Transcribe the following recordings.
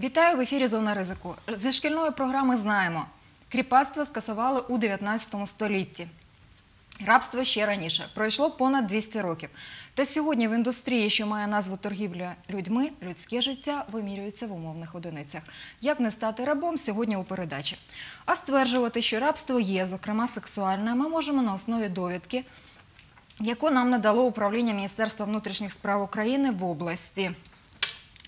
Вітаю в ефірі Зона ризику. Зі шкільної програми знаємо. Кріпацтво скасували у 19 столітті. Рабство ще раніше. Пройшло понад 200 років. Та сьогодні в індустрії, що має назву торгівля людьми, людське життя вимірюється в умовних одиницях. Як не стати рабом сьогодні у передачі? А стверджувати, що рабство є, зокрема сексуальне, ми можемо на основі довідки, яку нам надало управління Міністерства внутрішніх справ України в області.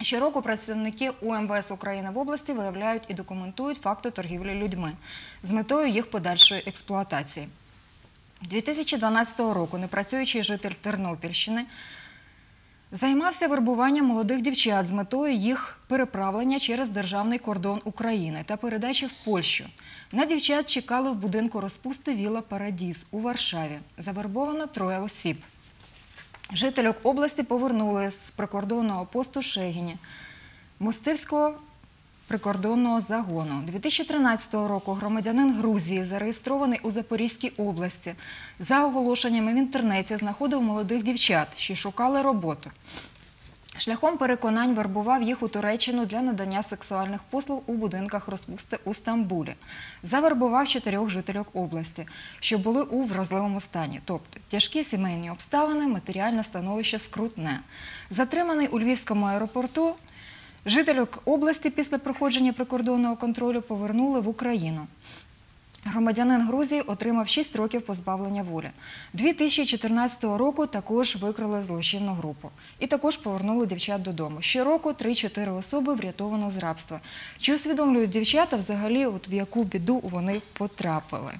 Щороку працівники УМВС України в області виявляють і документують факти торгівлі людьми з метою їх подальшої експлуатації. 2012 року непрацюючий житель Тернопільщини займався вербуванням молодих дівчат з метою їх переправлення через державний кордон України та передачі в Польщу. На дівчат чекали в будинку розпусти Віла Парадіз у Варшаві. Завербовано троє осіб. Жительок області повернули з прикордонного посту Шегіні Мостивського прикордонного загону. 2013 року громадянин Грузії, зареєстрований у Запорізькій області, за оголошеннями в інтернеті знаходив молодих дівчат, що шукали роботу. Шляхом переконань вербував їх у Туреччину для надання сексуальних послуг у будинках розпусти у Стамбулі. Завербував чотирьох жительок області, що були у вразливому стані, тобто тяжкі сімейні обставини, матеріальне становище скрутне. Затриманий у Львівському аеропорту, жительок області після проходження прикордонного контролю повернули в Україну. Громадянин Грузії отримав 6 років позбавлення волі. 2014 року також викрили злочинну групу. І також повернули дівчат додому. Щороку 3-4 особи врятовано з рабства. Чи усвідомлюють дівчата взагалі, от в яку біду вони потрапили?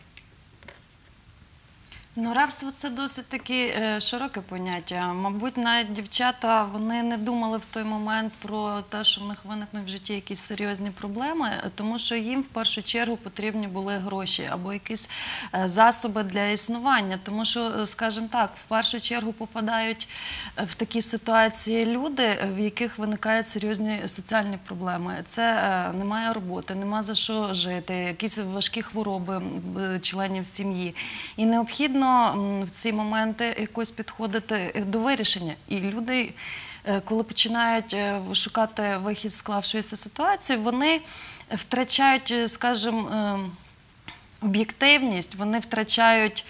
Ну, рабство це досить таки е, широке поняття. Мабуть, навіть дівчата вони не думали в той момент про те, що в них виникнуть в житті якісь серйозні проблеми, тому що їм в першу чергу потрібні були гроші або якісь е, засоби для існування. Тому що, е, скажімо так, в першу чергу попадають е, в такі ситуації люди, в яких виникають серйозні соціальні проблеми. Це немає роботи, нема за що жити, якісь важкі хвороби членів сім'ї. І необхідно м, в ці моменти якось підходити до вирішення. І люди, е, коли починають е, шукати вихід з склавшоїся ситуації, вони втрачають, е, скажімо, е, об'єктивність, вони втрачають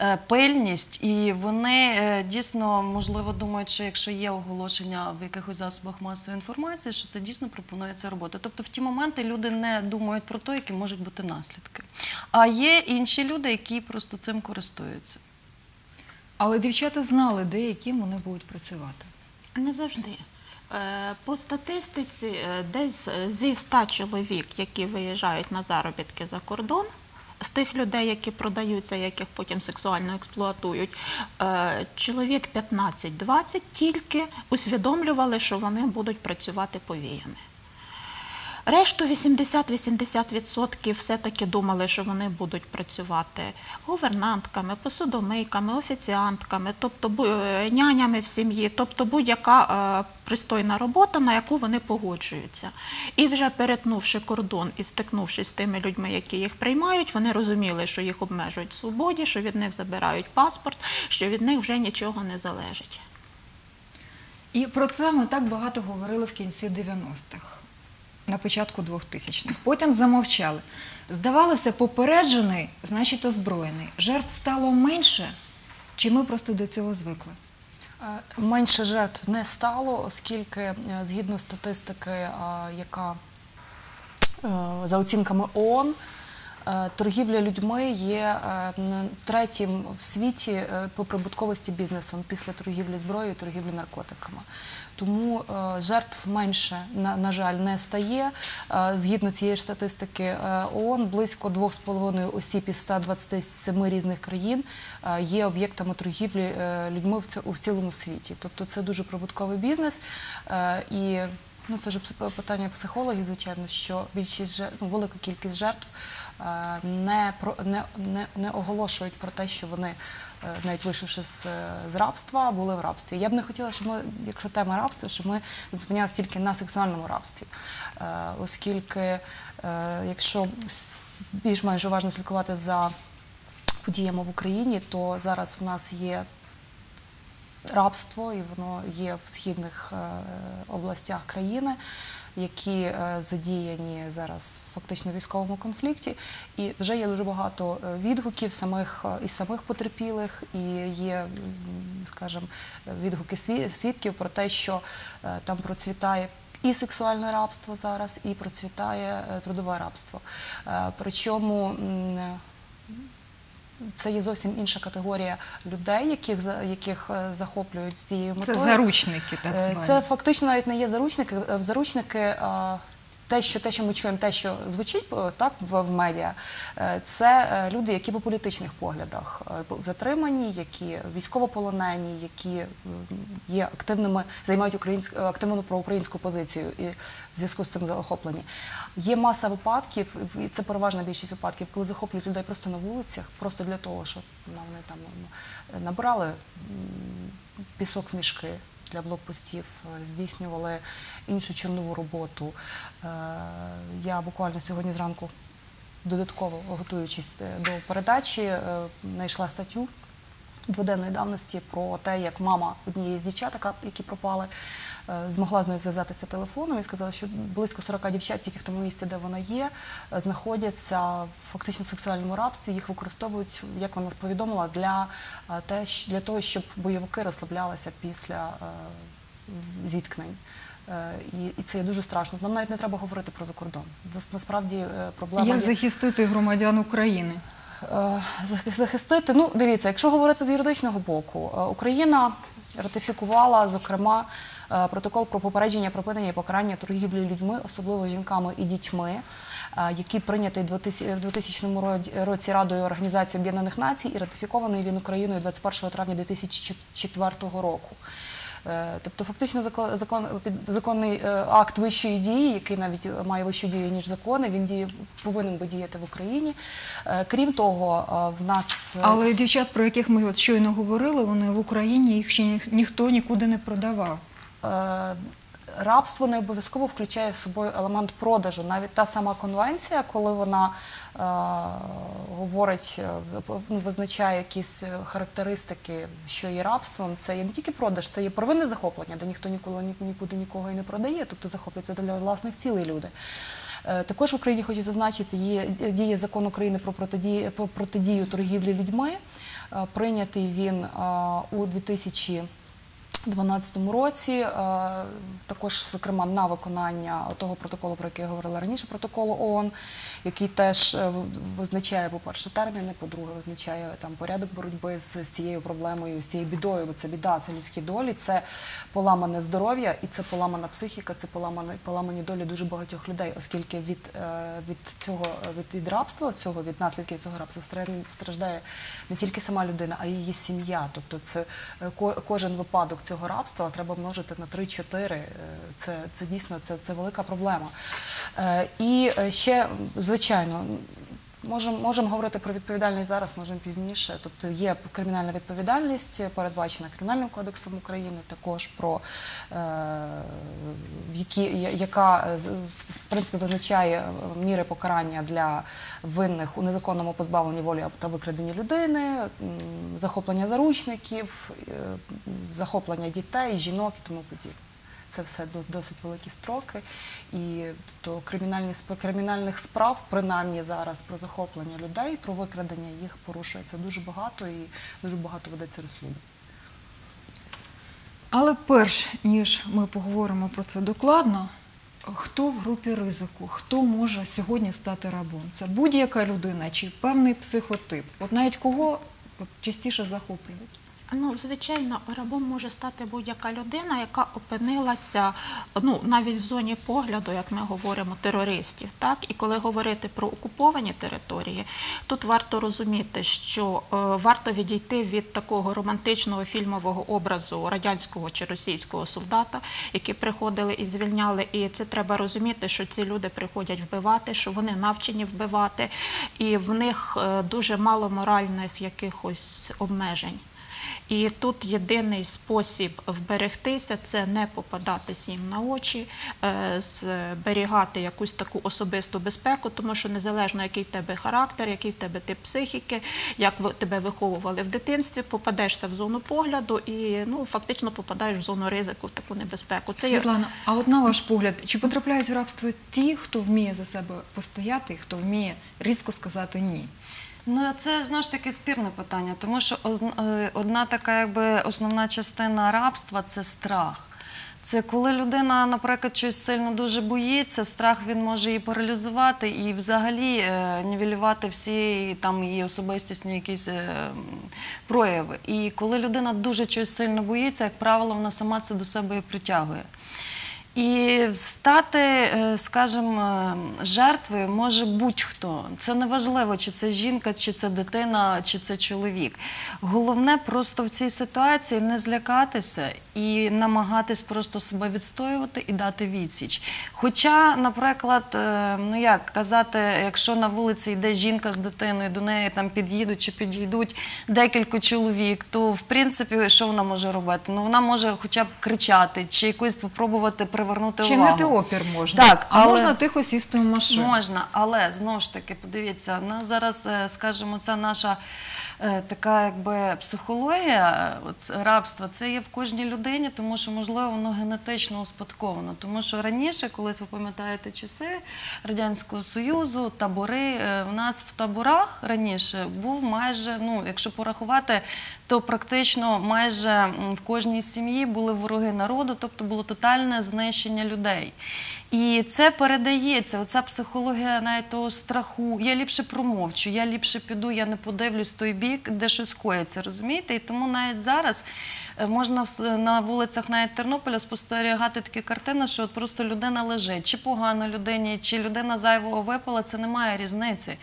е, пильність, і вони е, дійсно можливо думають, що якщо є оголошення в якихось засобах масової інформації, що це дійсно пропонується робота. Тобто в ті моменти люди не думають про те, які можуть бути наслідки. А є інші люди, які просто цим користуються. Але дівчата знали, де яким вони будуть працювати. Не завжди. Е, По статистиці, десь зі 100 чоловік, які виїжджають на заробітки за кордон, з тих людей, які продаються, яких потім сексуально експлуатують, е, чоловік 15-20 тільки усвідомлювали, що вони будуть працювати повіями. Решту 80-80% все-таки думали, що вони будуть працювати гувернантками, посудомийками, офіціантками, тобто е, нянями в сім'ї, тобто будь-яка е, пристойна робота, на яку вони погоджуються. І вже перетнувши кордон і стикнувшись з тими людьми, які їх приймають, вони розуміли, що їх обмежують в свободі, що від них забирають паспорт, що від них вже нічого не залежить. І про це ми так багато говорили в кінці 90-х, на початку 2000-х. Потім замовчали. Здавалося, попереджений, значить озброєний. Жертв стало менше, чи ми просто до цього звикли? Е, Менше жертв не стало, оскільки е, згідно статистики, е, яка за оцінками ООН, торгівля людьми є третім в світі по прибутковості бізнесом після торгівлі зброєю і торгівлі наркотиками. Тому е, жертв менше, на, на жаль, не стає. Е, Згідно цієї ж статистики е, ООН, близько 2,5 осіб із 127 різних країн є об'єктами торгівлі людьми в ці- у цілому світі. Тобто це дуже прибутковий бізнес. І ну, це вже питання психологів, звичайно, що більшість ну, велика кількість жертв не, не, не, оголошують про те, що вони навіть вийшовши з, е, з рабства, були в рабстві. Я б не хотіла, щоб ми, якщо тема рабства, щоб ми зупинялися тільки на сексуальному рабстві, Е, оскільки е, якщо більш-менш уважно слідкувати за подіями в Україні, то зараз в нас є рабство, і воно є в східних е, областях країни, які е, задіяні зараз фактично в військовому конфлікті. І вже є дуже багато е, відгуків самих е, і самих потерпілих, і є, скажімо, відгуки свідків про те, що там процвітає. І сексуальне рабство зараз, і процвітає трудове рабство. Причому це є зовсім інша категорія людей, яких, яких е, захоплюють з цією Це заручники, так Е, звані. Це фактично навіть не є заручники. Е, В заручники те, що те, що ми чуємо, те, що звучить е, так в, в медіа, е, це е, люди, які по політичних поглядах затримані, які військовополонені, які є активними, займають українську активну проукраїнську позицію і в зв'язку з цим захоплені. Є маса випадків, і це переважна більшість випадків, коли захоплюють людей просто на вулицях, просто для того, щоб ну, вони там набрали пісок в мішки для блокпостів, е, здійснювали іншу чорнову роботу. Е, Я буквально сьогодні зранку, додатково готуючись е, до передачі, знайшла статтю дводенної давності про те, як мама однієї з дівчат, які пропали, змогла з нею зв'язатися телефоном і сказала, що близько 40 дівчат тільки в тому місці, де вона є, е, знаходяться фактично в сексуальному рабстві. Їх використовують, як вона повідомила, для, е, те, для того, щоб бойовики розслаблялися після е, зіткнень. Е, І, це є дуже страшно. Нам навіть не треба говорити про закордон. Нас- Насправді е, проблема Як є- захистити громадян України? Е, захистити. Ну, дивіться, якщо говорити з юридичного боку, е, Україна ратифікувала, зокрема, е, протокол про попередження припинення і покарання торгівлі людьми, особливо жінками і дітьми, е, який прийнятий в 2000 в 2000 роді- році Радою Організації Об'єднаних Націй і ратифікований він Україною 21 травня 2004 року. Е, Тобто, фактично, закон, закон, законний е, акт вищої дії, який навіть має вищу дію, ніж закони, він повинен би діяти в Україні. Е, Крім того, е, в нас е, Але дівчат, про яких ми щойно говорили, вони в Україні їх ще ніхто нікуди не продавав. Е, рабство не обов'язково включає в собою елемент продажу. Навіть та сама конвенція, коли вона е, говорить, е, ну, визначає якісь характеристики, що є рабством, це є не тільки продаж, це є первинне захоплення, де ніхто ніколи нікуди нікого і не продає, тобто захоплюється для власних цілей люди. Також в Україні хочу зазначити, є діє закон України про протидію, про протидію торгівлі людьми. Прийнятий він у 2000 2012 році, е, також, зокрема, на виконання того протоколу, про який я говорила раніше, протоколу ООН, який теж е, визначає, по-перше, терміни, по-друге, визначає порядок боротьби з, з цією проблемою, з цією бідою, бо це біда, це людські долі, це поламане здоров'я і це поламана психіка, це поламані, долі дуже багатьох людей, оскільки від, е, цього від, від рабства, цього від наслідків цього рабства страждає не тільки сама людина, а її сім'я. Тобто, це е, кожен випадок цього рабства треба множити на 3-4. Е, Це, дійсно велика проблема. Е, І е, ще, звичайно, Можемо можем говорити про відповідальність зараз, можемо пізніше. Тобто є кримінальна відповідальність, передбачена Кримінальним кодексом України, також про е, які, яка в принципі визначає е, міри покарання для винних у незаконному позбавленні волі та викраденні людини, захоплення заручників, е, захоплення дітей, жінок і тому подібне. Це все досить великі строки. І то кримінальних справ, принаймні зараз про захоплення людей, про викрадення їх порушується дуже багато і дуже багато ведеться розслідувань. Але перш ніж ми поговоримо про це докладно, хто в групі ризику, хто може сьогодні стати рабом? Це будь-яка людина чи певний психотип? От навіть кого частіше захоплюють? Ну, звичайно, рабом може стати будь-яка людина, яка опинилася ну, навіть в зоні погляду, як ми говоримо, терористів. Так? І коли говорити про окуповані території, тут варто розуміти, що е, варто відійти від такого романтичного фільмового образу радянського чи російського солдата, які приходили і звільняли. І це треба розуміти, що ці люди приходять вбивати, що вони навчені вбивати, і в них е, дуже мало моральних якихось обмежень. І тут єдиний спосіб вберегтися це не попадатись їм на очі, е, зберігати якусь таку особисту безпеку, тому що незалежно який в тебе характер, який в тебе тип психіки, як тебе виховували в дитинстві, попадешся в зону погляду і ну фактично попадаєш в зону ризику, в таку небезпеку. Це Світлана, а от на ваш погляд, чи потрапляють в рабство ті, хто вміє за себе постояти, хто вміє різко сказати ні? Ну, це знову ж таки спірне питання, тому що е, одна така якби основна частина рабства це страх. Це коли людина, наприклад, щось сильно дуже боїться, страх він може її паралізувати і взагалі е, нівелювати всі там її особистісні якісь е, прояви. І коли людина дуже щось сильно боїться, як правило, вона сама це до себе і притягує. І стати, е, скажімо, жертвою може будь-хто. Це не важливо, чи це жінка, чи це дитина, чи це чоловік. Головне просто в цій ситуації не злякатися і намагатись просто себе відстоювати і дати відсіч. Хоча, наприклад, е, ну як казати, якщо на вулиці йде жінка з дитиною, до неї там під'їдуть чи підійдуть декілька чоловік, то в принципі що вона може робити? Ну вона може хоча б кричати чи якось спробувати привернути Чинити увагу. опір можна, Так, а але- можна тихо сісти в машину. Можна, але знову ж таки, подивіться, на зараз, е, скажімо, це наша така якби психологія е, от, рабства, це є в кожній людині, тому що, можливо, воно генетично успадковано. Тому що раніше, колись ви пам'ятаєте часи Радянського Союзу, табори, е, в нас в таборах раніше був майже, ну, якщо порахувати, то практично майже в кожній сім'ї були вороги народу, тобто було тотальне знищення людей. І це передається, оця психологія навіть того страху. Я ліпше промовчу, я ліпше піду, я не подивлюсь той бік, де щось коїться, розумієте? І тому навіть зараз можна в с- на вулицях навіть Тернополя спостерігати такі картини, що от просто людина лежить, чи погано людині, чи людина зайвого випала, це немає різниці.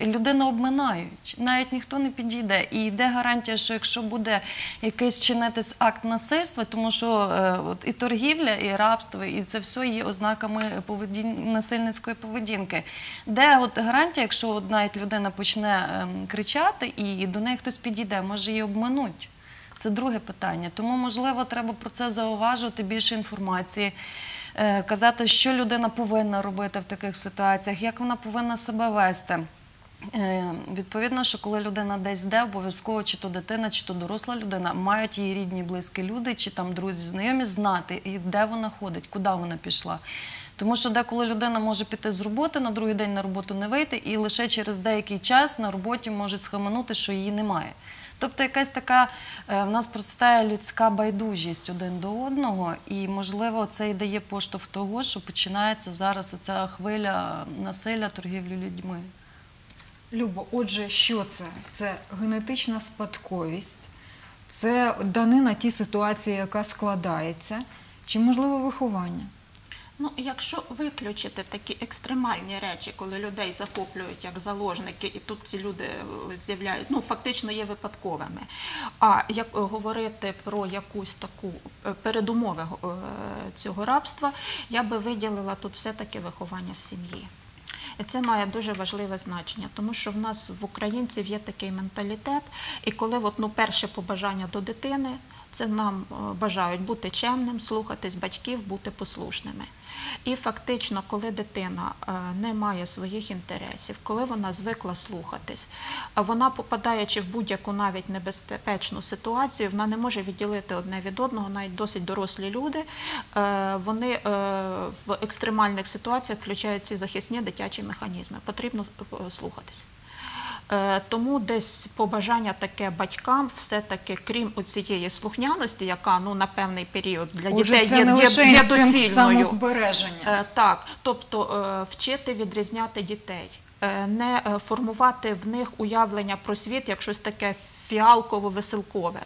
Людину обминають, навіть ніхто не підійде. І йде гарантія, що якщо буде якийсь чинитись акт насильства, тому що е, от і торгівля, і рабство, і це все є ознаками поведін... насильницької поведінки. Де от гарантія, якщо от навіть людина почне ем, кричати і до неї хтось підійде, може її обмануть. Це друге питання. Тому, можливо, треба про це зауважувати більше інформації, е, казати, що людина повинна робити в таких ситуаціях, як вона повинна себе вести. Е, Відповідно, що коли людина десь де, обов'язково чи то дитина, чи то доросла людина, мають її рідні, близькі люди, чи там друзі, знайомі знати, де вона ходить, куди вона пішла. Тому що деколи людина може піти з роботи, на другий день на роботу не вийти, і лише через деякий час на роботі може схаменути, що її немає. Тобто якась така е, в нас процвітає людська байдужість один до одного, і можливо це і дає поштовх того, що починається зараз оця хвиля насилля, торгівлі людьми. Любо, отже, що це? Це генетична спадковість, це данина ті ситуації, яка складається, чи можливо виховання? Ну, якщо виключити такі екстремальні речі, коли людей захоплюють як заложники, і тут ці люди е, з'являють, ну фактично є випадковими. А як говорити про якусь таку е, передумови е, цього рабства, я би виділила тут все-таки виховання в сім'ї. І це має дуже важливе значення, тому що в нас в українців є такий менталітет, і коли от, ну, перше побажання до дитини, це нам бажають бути чемним, слухатись батьків, бути послушними. І фактично, коли дитина е, не має своїх інтересів, коли вона звикла слухатись, вона, попадаючи в будь-яку навіть небезпечну ситуацію, вона не може відділити одне від одного, навіть досить дорослі люди. е, Вони е, в екстремальних ситуаціях включають ці захисні дитячі механізми. Потрібно слухатись. Е, Тому десь побажання таке батькам, все-таки, крім цієї слухняності, яка ну на певний період для Отже, дітей це є, не лише є доцільною. самозбереження. Е, Так, тобто е, вчити відрізняти дітей, не формувати в них уявлення про світ як щось таке фіалково-веселкове.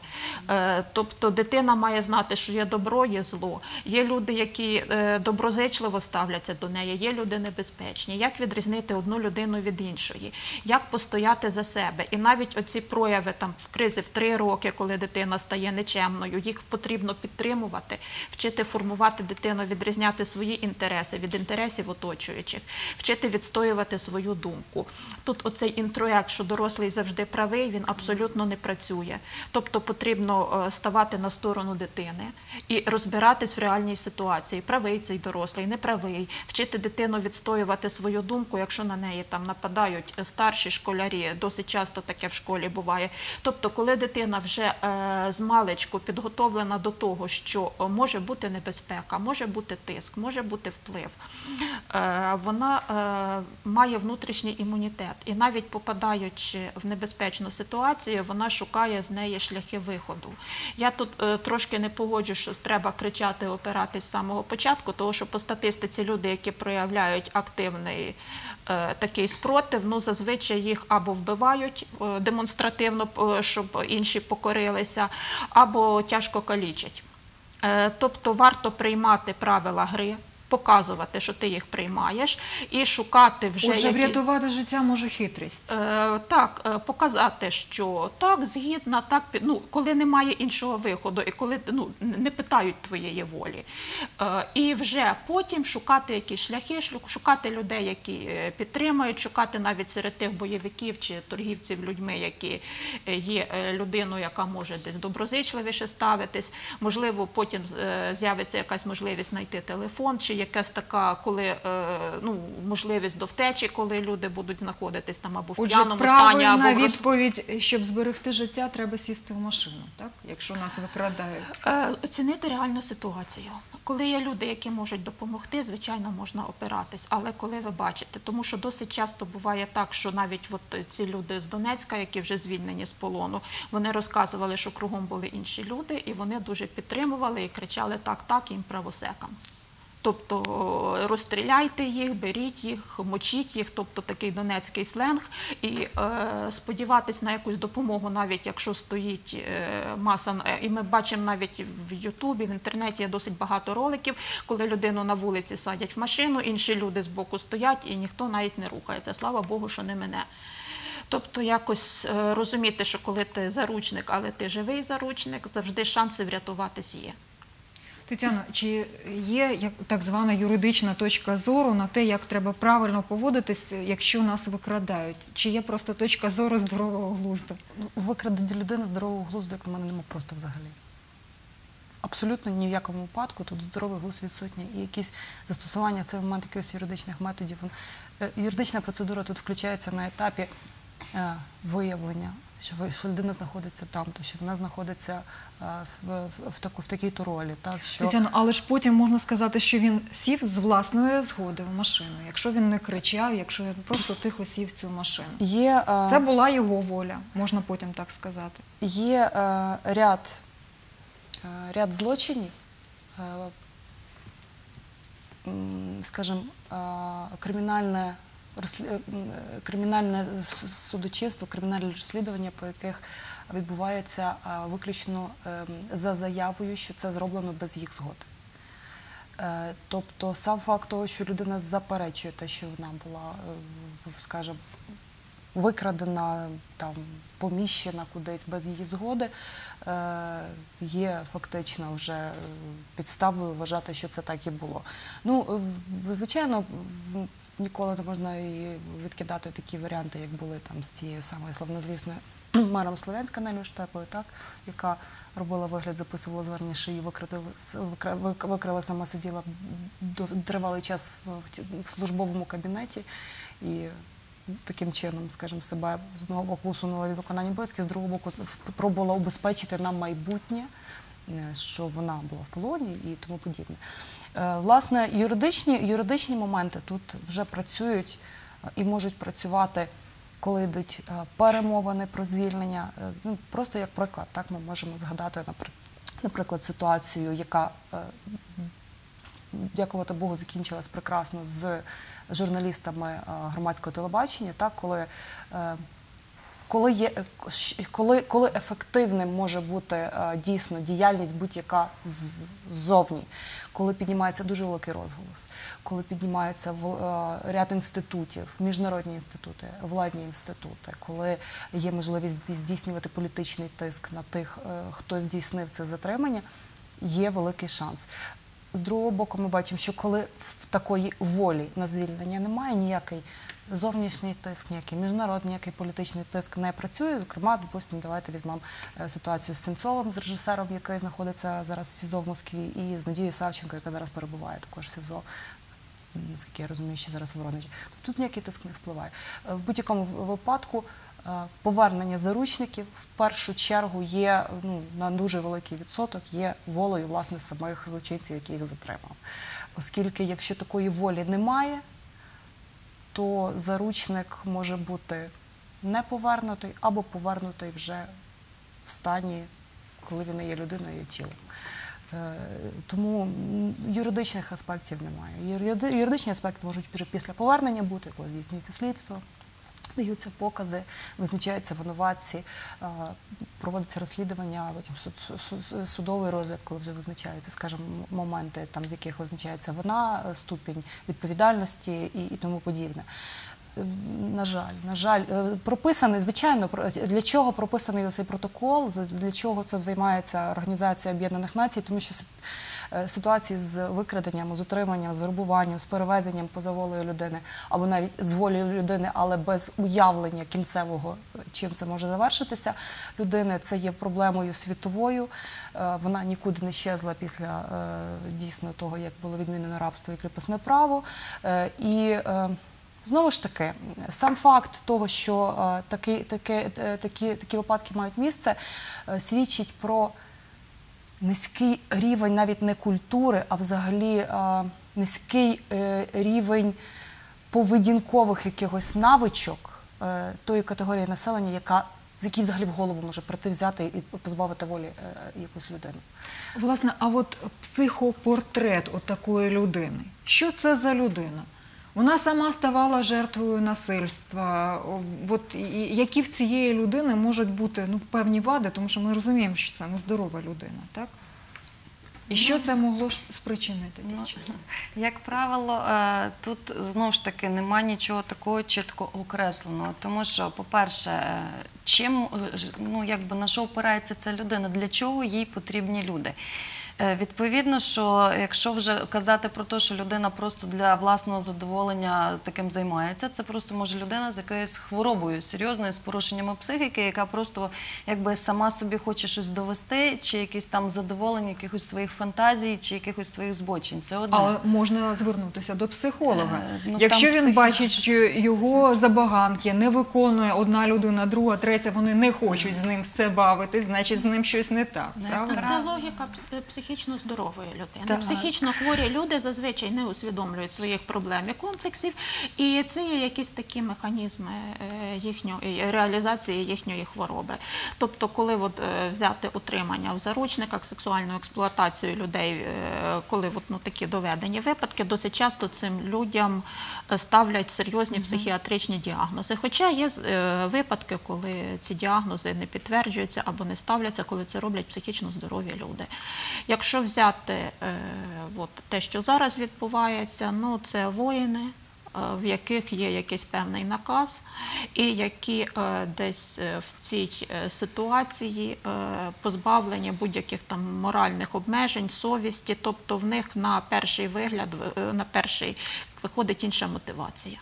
Е, Тобто дитина має знати, що є добро, є зло. Є люди, які е, доброзичливо ставляться до неї, є люди небезпечні. Як відрізнити одну людину від іншої? Як постояти за себе? І навіть оці прояви там в кризи в три роки, коли дитина стає нечемною, їх потрібно підтримувати, вчити формувати дитину, відрізняти свої інтереси від інтересів оточуючих, вчити відстоювати свою думку. Тут оцей інтроект, що дорослий завжди правий, він абсолютно не працює. Тобто потрібно е, ставати на сторону дитини і розбиратись в реальній ситуації. Правий цей дорослий, неправий, вчити дитину відстоювати свою думку, якщо на неї там нападають старші школярі, досить часто таке в школі буває. Тобто, коли дитина вже е, з маличку підготовлена до того, що е, може бути небезпека, може бути тиск, може бути вплив, вона має внутрішній імунітет. І навіть попадаючи в небезпечну ситуацію, вона шукає з неї шляхи виходу. Я тут е, трошки не погоджу, що треба кричати, опиратись з самого початку, тому що по статистиці люди, які проявляють активний е, такий спротив, ну зазвичай їх або вбивають е, демонстративно, щоб інші покорилися, або тяжко калічать. Тобто варто приймати правила гри, показувати, що ти їх приймаєш, і шукати вже Отже, які- врятувати життя може хитрість. Е, так, е, показати, що так, згідна, так, ну, коли немає іншого виходу, і коли ну, не питають твоєї волі. Е, і вже потім шукати якісь шляхи, шукати людей, які е, підтримують, шукати навіть серед тих бойовиків чи торгівців людьми, які е, є людиною, яка може десь доброзичливіше ставитись. Можливо, потім з'явиться якась можливість знайти телефон, чи якась така, коли е, ну, можливість до втечі, коли люди будуть знаходитись там або в Отже, п'яному стані, або в роз... відповідь, щоб зберегти життя, треба сісти в машину, так? Якщо нас викрадають. Е, оцінити реальну ситуацію. Коли є люди, які можуть допомогти, звичайно, можна опиратись. Але коли ви бачите, тому що досить часто буває так, що навіть от ці люди з Донецька, які вже звільнені з полону, вони розказували, що кругом були інші люди, і вони дуже підтримували і кричали так, так їм правосекам. Тобто розстріляйте їх, беріть їх, мочіть їх, тобто такий донецький сленг, і е, сподіватись на якусь допомогу, навіть якщо стоїть е, маса. е, І ми бачимо навіть в Ютубі, в інтернеті є досить багато роликів, коли людину на вулиці садять в машину, інші люди збоку стоять і ніхто навіть не рухається. Слава Богу, що не мене. Тобто якось е, розуміти, що коли ти заручник, але ти живий заручник, завжди шанси врятуватись є. Тетяна, чи є так звана юридична точка зору на те, як треба правильно поводитись, якщо нас викрадають? Чи є просто точка зору здорового глузду? Ну, Викрадення людини здорового глузду, як на мене, нема просто взагалі. Абсолютно ні в якому випадку тут здоровий глузд відсутній. І якісь застосування в цей момент якихось юридичних методів. Е, Юридична процедура тут включається на етапі е, виявлення, що, ви- що людина знаходиться там, то що вона знаходиться е, в, в, в, таку, в такій-то ролі. Так, що... Тетяно, але ж потім можна сказати, що він сів з власної згоди в машину, якщо він не кричав, якщо він просто тихо сів в цю машину. Є, е, Це була його воля, можна потім так сказати. Є е, ряд, е, ряд злочинів, е, скажімо, кримінальне, е, е, кримінальне судочинство, кримінальне розслідування, по яких відбувається виключно е, за заявою, що це зроблено без їх згоди. Е, Тобто сам факт того, що людина заперечує те, що вона була, скажімо, викрадена, там, поміщена кудись без її згоди, є фактично вже підставою вважати, що це так і було. Ну, звичайно, ніколи не можна відкидати такі варіанти, як були там з цією самою славнозвісною мером Слов'янська Нелю Штепою, так, яка робила вигляд, записувала звернення, що її викрили, с- викра- вик- викрила, сама сиділа тривалий час в, службовому кабінеті і таким чином, скажімо, себе з одного боку усунула від виконання обов'язків, з другого боку пробувала убезпечити на майбутнє, е, що вона була в полоні і тому подібне. Е, Власне, юридичні, юридичні моменти тут вже працюють е, і можуть працювати, коли йдуть е, перемовини про звільнення. Ну, просто як приклад, так ми можемо згадати, наприклад, ситуацію, яка дякувати Богу, закінчилась прекрасно з журналістами громадського телебачення, так, коли коли, є, коли, коли ефективним може бути е, дійсно діяльність будь-яка ззовні, коли піднімається дуже великий розголос, коли піднімається в- е, ряд інститутів, міжнародні інститути, владні інститути, коли є можливість здійснювати політичний тиск на тих, е, хто здійснив це затримання, є великий шанс. З другого боку, ми бачимо, що коли в такої волі на звільнення немає, ніякий зовнішній тиск, ніякий міжнародний, ніякий політичний тиск не працює. Зокрема, допустимо, давайте візьмемо е, ситуацію з Сенцовим, з режисером, який знаходиться зараз в СІЗО в Москві, і з Надією Савченко, яка зараз перебуває також в СІЗО. Наскільки я розумію, ще зараз Воронежі. Тобто тут ніякий тиск не впливає. Е, В будь-якому випадку е, повернення заручників в першу чергу є ну, на дуже великий відсоток, є волею власне самих злочинців, які їх затримали. Оскільки, якщо такої волі немає, то заручник може бути не повернутий або повернутий вже в стані, коли він є людиною, і тілом. Е, Тому юридичних аспектів немає. Юриди- Юридичні аспекти можуть після повернення бути, коли здійснюється слідство. Даються покази, визначаються винуватці, е, проводиться розслідування, потім суд, су- су- судовий розгляд, коли вже визначаються, скажімо, моменти, там, з яких визначається вина, е, ступінь відповідальності і, і тому подібне. Е, На жаль, на жаль, прописаний, звичайно, для чого прописаний цей протокол, для чого це займається Організація Об'єднаних Націй, тому що ситуації з викраденням, з утриманням, з вербуванням, з перевезенням поза волею людини або навіть з волею людини, але без уявлення кінцевого, е, чим це може завершитися людини, це є проблемою світовою. Е, Вона нікуди не щезла після е, дійсно того, як було відмінено рабство і кріпосне право. Е, І е, Знову ж таки, сам факт того, що е, такі, е, такі, такі випадки мають місце, е, свідчить про низький рівень навіть не культури, а взагалі е, низький е, рівень поведінкових якихось навичок е, тої категорії населення, яка з якій взагалі в голову може прийти взяти і позбавити волі якусь людину. Власне, а от психопортрет от такої людини. Що це за людина? Вона сама ставала жертвою насильства. От які в цієї людини можуть бути ну, певні вади, тому що ми розуміємо, що це нездорова людина, так? І що це могло спричинити? Ну. Як правило, е, тут знову ж таки немає нічого такого чітко окресленого. Тому що, по-перше, е, чим е, ну якби на що опирається ця людина, для чого їй потрібні люди? Е, Відповідно, що якщо вже казати про те, що людина просто для власного задоволення таким займається, це просто може людина з якоюсь хворобою серйозною, з порушеннями психіки, яка просто якби сама собі хоче щось довести, чи якісь там задоволення якихось своїх фантазій, чи якихось своїх збочень. Це одне. Але можна звернутися до психолога. Е, ну, Якщо він психі- бачить, що його забаганки не виконує одна людина, друга, третя, вони не хочуть з ним це бавитись, значить з ним щось не так. Не правда? Це логіка пс- психічно здорової людини. Так. Психічно хворі люди зазвичай не усвідомлюють своїх проблем і комплексів, і це є якісь такі механізми е, їхньої реалізації їхньої хвороби. Тобто, коли от, е, взяти утримання в заручниках, сексуальну експлуатацію людей, е, коли от, ну, такі доведені випадки, досить часто цим людям е, ставлять серйозні психіатричні діагнози. Хоча є е, випадки, коли ці діагнози не підтверджуються або не ставляться, коли це роблять психічно здорові люди. Якщо взяти е, от, те, що зараз відбувається, ну це воїни. е, В яких є якийсь певний наказ, і які е, десь е, в цій е, ситуації е, позбавлені будь-яких там моральних обмежень, совісті, тобто в них на перший вигляд, на перший виходить інша мотивація.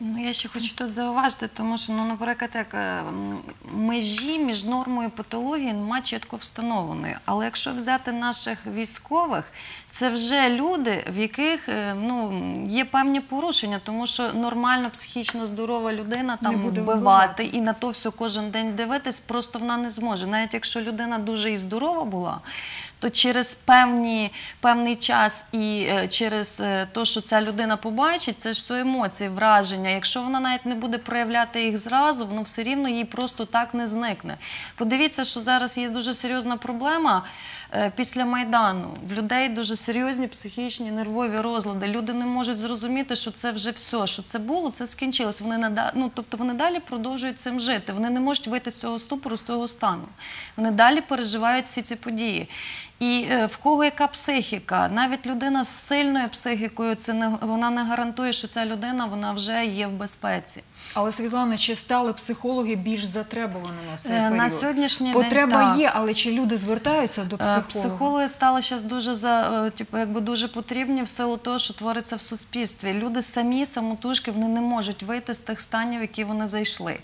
Ну, я ще хочу тут зауважити, тому що, ну, наприклад, як е, межі між нормою і патологією нема чітко встановленої. Але якщо взяти наших військових, це вже люди, в яких е, ну, є певні порушення, тому що нормально психічно здорова людина там буде вбивати і на то все кожен день дивитись, просто вона не зможе. Навіть якщо людина дуже і здорова була, то через певні, певний час і е, через е, те, що ця людина побачить, це ж все емоції, враження. Якщо вона навіть не буде проявляти їх зразу, воно все рівно їй просто так не зникне. Подивіться, що зараз є дуже серйозна проблема. Е, Після Майдану в людей дуже серйозні психічні нервові розлади. Люди не можуть зрозуміти, що це вже все, що це було, це скінчилось. Вони нада... ну, тобто вони далі продовжують цим жити. Вони не можуть вийти з цього ступору, з цього стану. Вони далі переживають всі ці події. І е, в кого яка психіка, навіть людина з сильною психікою, це не вона не гарантує, що ця людина вона вже є в безпеці. Але Світлана, чи стали психологи більш затребуваними в цей Е, період? на сьогоднішній Потреба день, так. є, але чи люди звертаються до Е, психолога? Психологи стали зараз дуже за е, типу, якби дуже потрібні в силу того, що твориться в суспільстві. Люди самі, самотужки, вони не можуть вийти з тих станів, які вони зайшли.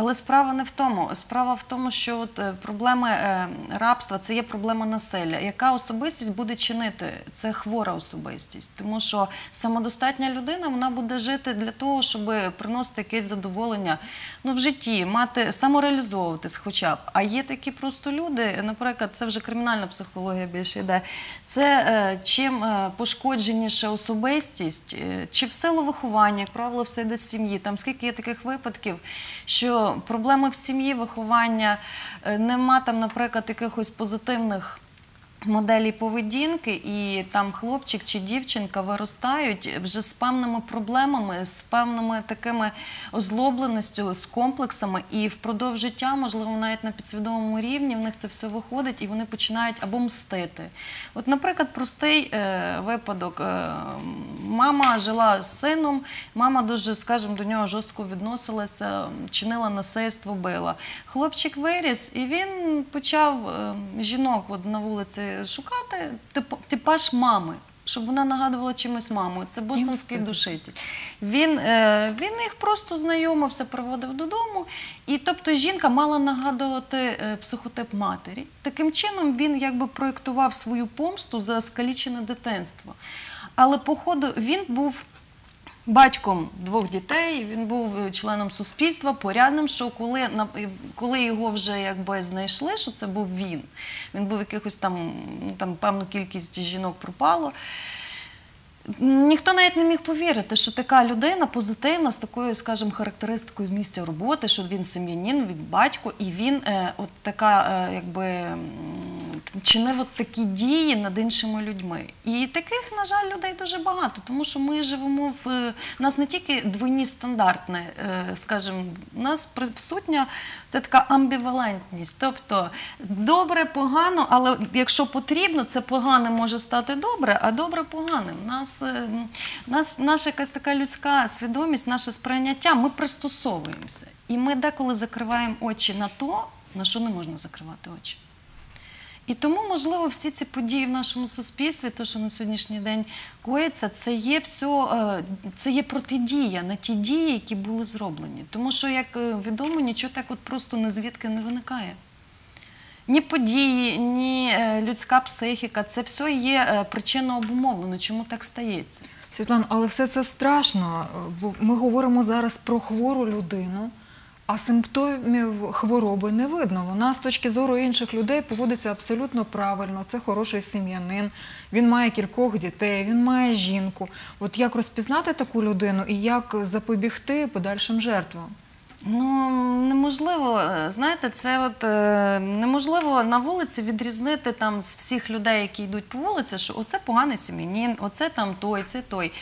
Але справа не в тому. Справа в тому, що е, проблеми е, рабства це є проблема насилля. Яка особистість буде чинити? Це хвора особистість, тому що самодостатня людина вона буде жити для того, щоб приносити якесь задоволення ну, в житті, мати самореалізовуватись, хоча б. А є такі просто люди, наприклад, це вже кримінальна психологія більше йде. Це е, чим пошкодженіша особистість, чи в силу виховання, як правило, все йде з сім'ї. Там скільки є таких випадків, що проблеми в сім'ї, виховання, е, нема там, наприклад, якихось позитивних. Моделі поведінки, і там хлопчик чи дівчинка виростають вже з певними проблемами, з певними такими озлобленістю, з комплексами, і впродовж життя, можливо, навіть на підсвідомому рівні в них це все виходить, і вони починають або мстити. От, наприклад, простий е, випадок: Е, мама жила з сином, мама дуже, скажімо, до нього жорстко відносилася, чинила насильство, била. Хлопчик виріс, і він почав е, жінок от на вулиці шукати тип, типаж мами. Щоб вона нагадувала чимось мамою. Це бостонський душитель. Він, е, він їх просто знайомився, приводив додому. І тобто жінка мала нагадувати е, психотип матері. Таким чином він якби проєктував свою помсту за скалічене дитинство. Але, походу, він був батьком двох дітей, він був е, членом суспільства, порядним, що коли, коли його вже якби знайшли, що це був він, він був якихось там, ну, там певну кількість жінок пропало. Ніхто навіть не міг повірити, що така людина позитивна, з такою, скажімо, характеристикою з місця роботи, що він сім'янин, він батько, і він е, от така, е, якби м, чинив от такі дії над іншими людьми. І таких, на жаль, людей дуже багато, тому що ми живемо в е, у нас не тільки двойні стандартне, е, скажімо, у нас присутня це така амбівалентність. Тобто добре, погано, але якщо потрібно, це погане може стати добре, а добре поганим. У нас, е, нас наша якась така людська свідомість, наше сприйняття, ми пристосовуємося. І ми деколи закриваємо очі на то, на що не можна закривати очі. І тому, можливо, всі ці події в нашому суспільстві, то, що на сьогоднішній день коїться, це є все, це є протидія на ті дії, які були зроблені. Тому що, як е, відомо, нічого так от просто не звідки не виникає. Ні події, ні е, людська психіка, це все є е, причинно обумовлено, чому так стається. Світлана, але все це страшно, бо ми говоримо зараз про хвору людину, а симптомів хвороби не видно. Вона з точки зору інших людей поводиться абсолютно правильно. Це хороший сім'янин, він має кількох дітей, він має жінку. От як розпізнати таку людину і як запобігти подальшим жертвам? Ну неможливо, е, знаєте, це от е, неможливо на вулиці відрізнити там з всіх людей, які йдуть по вулиці, що оце поганий сім'янин, оце там той, це той.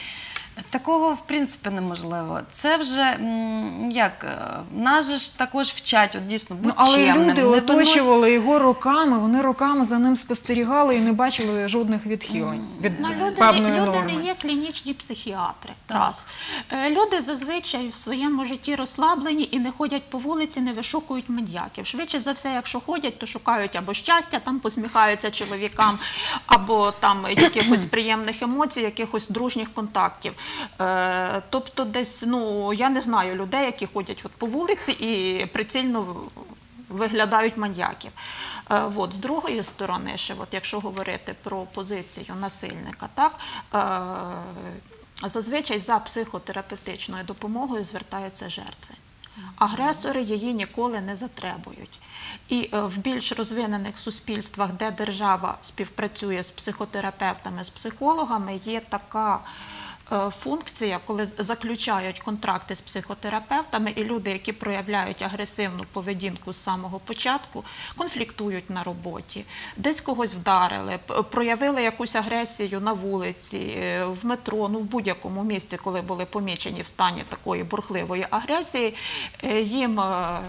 Такого в принципі неможливо. Це вже м, як е, нас же ж також вчать, от дійсно будь Ну, але чемним, люди не винось- оточували його роками, вони роками за ним спостерігали і не бачили жодних відхилень від Ну, люди, певної люди норми. не є клінічні психіатри. Так. Раз. Е, Люди зазвичай в своєму житті розслаблені і не ходять по вулиці, не вишукують маньяків. Швидше за все, якщо ходять, то шукають або щастя, там посміхаються чоловікам, або там якихось приємних емоцій, якихось дружніх контактів. Е, тобто, десь, ну я не знаю людей, які ходять от по вулиці і прицільно виглядають маньяків. Е, от, з другої сторони, ще, от, якщо говорити про позицію насильника, так, е, зазвичай за психотерапевтичною допомогою звертаються жертви. Агресори її ніколи не затребують. І в більш розвинених суспільствах, де держава співпрацює з психотерапевтами, з психологами, є така функція, коли заключають контракти з психотерапевтами, і люди, які проявляють агресивну поведінку з самого початку, конфліктують на роботі, десь когось вдарили, проявили якусь агресію на вулиці, е, в метро, ну в будь-якому місці, коли були помічені в стані такої бурхливої агресії, е, їм е,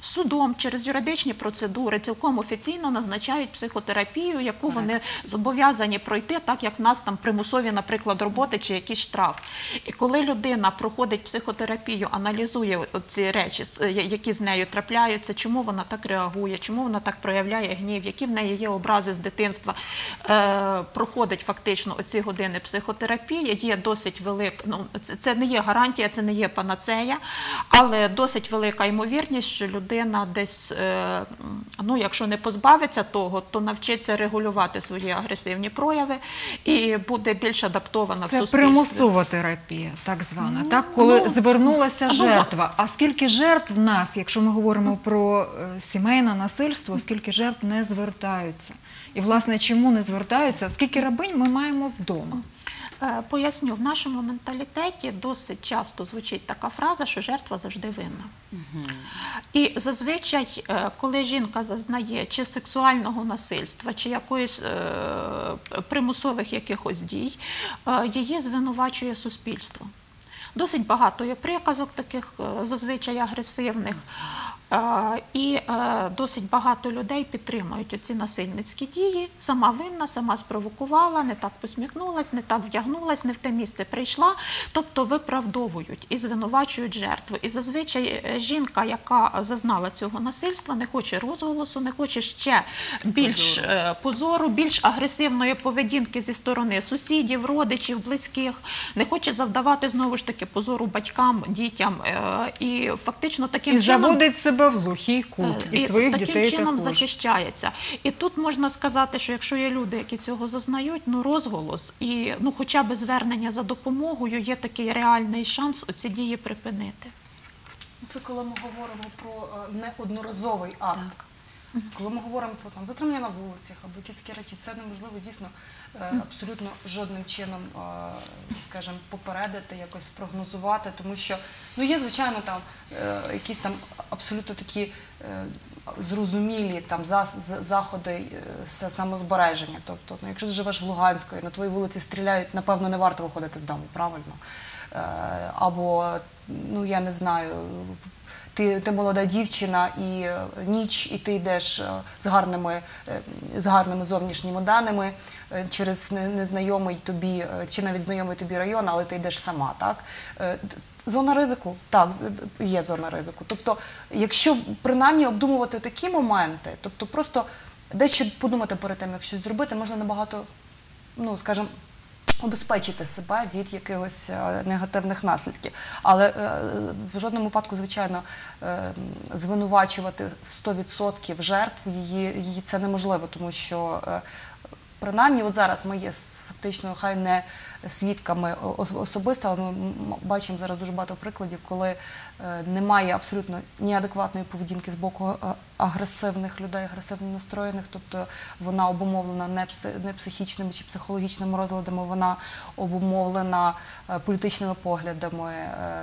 судом через юридичні процедури цілком офіційно назначають психотерапію, яку вони зобов'язані пройти, так як в нас там примусові, наприклад, роботи чи якийсь штраф. І коли людина проходить психотерапію, аналізує ці речі, які з нею трапляються, чому вона так реагує, чому вона так проявляє гнів, які в неї є образи з дитинства, е, проходить фактично оці години психотерапії, є досить велика, ну це, це не є гарантія, це не є панацея, але досить велика ймовірність, що людина десь, е, ну якщо не позбавиться того, то навчиться регулювати свої агресивні прояви і буде більш адаптована в Це примусова терапія, так звана, так коли ну, звернулася або жертва. А скільки жертв в нас, якщо ми говоримо про е, сімейне насильство, скільки жертв не звертаються? І власне чому не звертаються? Скільки рабинь ми маємо вдома? Е, Поясню, в нашому менталітеті досить часто звучить така фраза, що жертва завжди винна. І зазвичай, е, коли жінка зазнає чи сексуального насильства, чи якоїсь е, примусових якихось дій, її звинувачує суспільство. Досить багато є приказок таких зазвичай агресивних. Е, І е, досить багато людей підтримують оці насильницькі дії. Сама винна, сама спровокувала, не так посміхнулась, не так вдягнулась, не в те місце прийшла. Тобто виправдовують і звинувачують жертву. І зазвичай е, жінка, яка зазнала цього насильства, не хоче розголосу, не хоче ще більш е, позору, більш агресивної поведінки зі сторони сусідів, родичів, близьких, не хоче завдавати знову ж таки позору батькам, дітям. І фактично таким І чином заводить себе в глухий кут, Е, і своїх таким дітей чином також. захищається. І тут можна сказати, що якщо є люди, які цього зазнають, ну розголос і ну, хоча б звернення за допомогою, є такий реальний шанс оці дії припинити. Це коли ми говоримо про е, неодноразовий акт. Коли ми говоримо про там затримання на вулицях або якісь такі речі, це неможливо дійсно абсолютно жодним чином, е, скажімо, попередити, якось спрогнозувати, тому що ну є звичайно там е, якісь там абсолютно такі е, зрозумілі там заходи е, самозбереження. Тобто, ну, якщо ти живеш в Луганську і на твоїй вулиці стріляють, напевно, не варто виходити з дому, правильно? Е, Або, ну я не знаю, ти, ти молода дівчина і е, ніч, і ти йдеш е, з гарними, е, з гарними зовнішніми даними через незнайомий тобі чи навіть знайомий тобі район, але ти йдеш сама. Так? Зона ризику, так, є зона ризику. Тобто, якщо принаймні обдумувати такі моменти, тобто просто дещо подумати перед тим, як щось зробити, можна набагато, ну скажімо, обезпечити себе від якихось е, негативних наслідків. Але е, в жодному випадку, звичайно, е, звинувачувати в 100% жертву її, це неможливо, тому що принаймні от зараз ми є фактично хай не свідками ос- особисто, але ми бачимо зараз дуже багато прикладів, коли е, немає абсолютно ніадекватної поведінки з боку е, агресивних людей, агресивно настроєних, тобто вона обумовлена не, пси- психічними чи психологічними розладами, вона обумовлена е, політичними поглядами,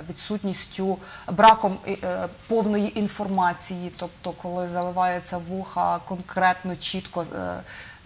відсутністю, браком повної інформації, тобто коли заливається вуха конкретно, чітко.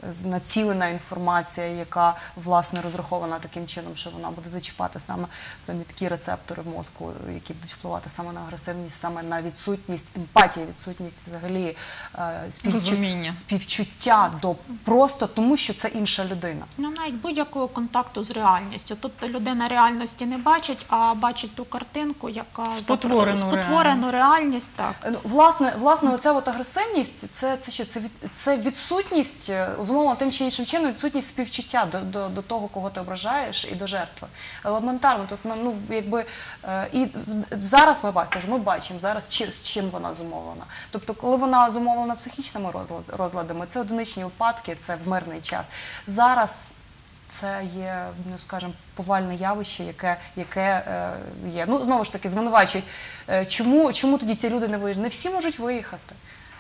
Е, націлена інформація, яка власне розрахована таким чином, що вона буде зачіпати саме самі такі рецептори в мозку, які будуть впливати саме на агресивність, саме на відсутність емпатії, відсутність взагалі е, співчуття до просто тому, що це інша людина. Ну, навіть будь-якого контакту з реальністю. Тобто людина реальності не бачить, а бачить ту картинку, яка Спотворену спотворену реальність. Так. Ну, власне, власне, оця от агресивність, це, це що? Це, від, це відсутність, зумовлена тим чи іншим чином, відсутність співчуття до, до, до того, кого ти ображаєш, і до жертви. Елементарно, тут ну, якби, е, і зараз ми бачимо, ми бачимо зараз, чи, з чим вона зумовлена. Тобто, коли вона зумовлена психічними розладами, це одиничні випадки, це в мирний час. Зараз це є, ну скажімо, повальне явище, яке, яке е, є. Ну, знову ж таки, звинувачують. Е, чому, чому тоді ці люди не виїжджають? Не всі можуть виїхати.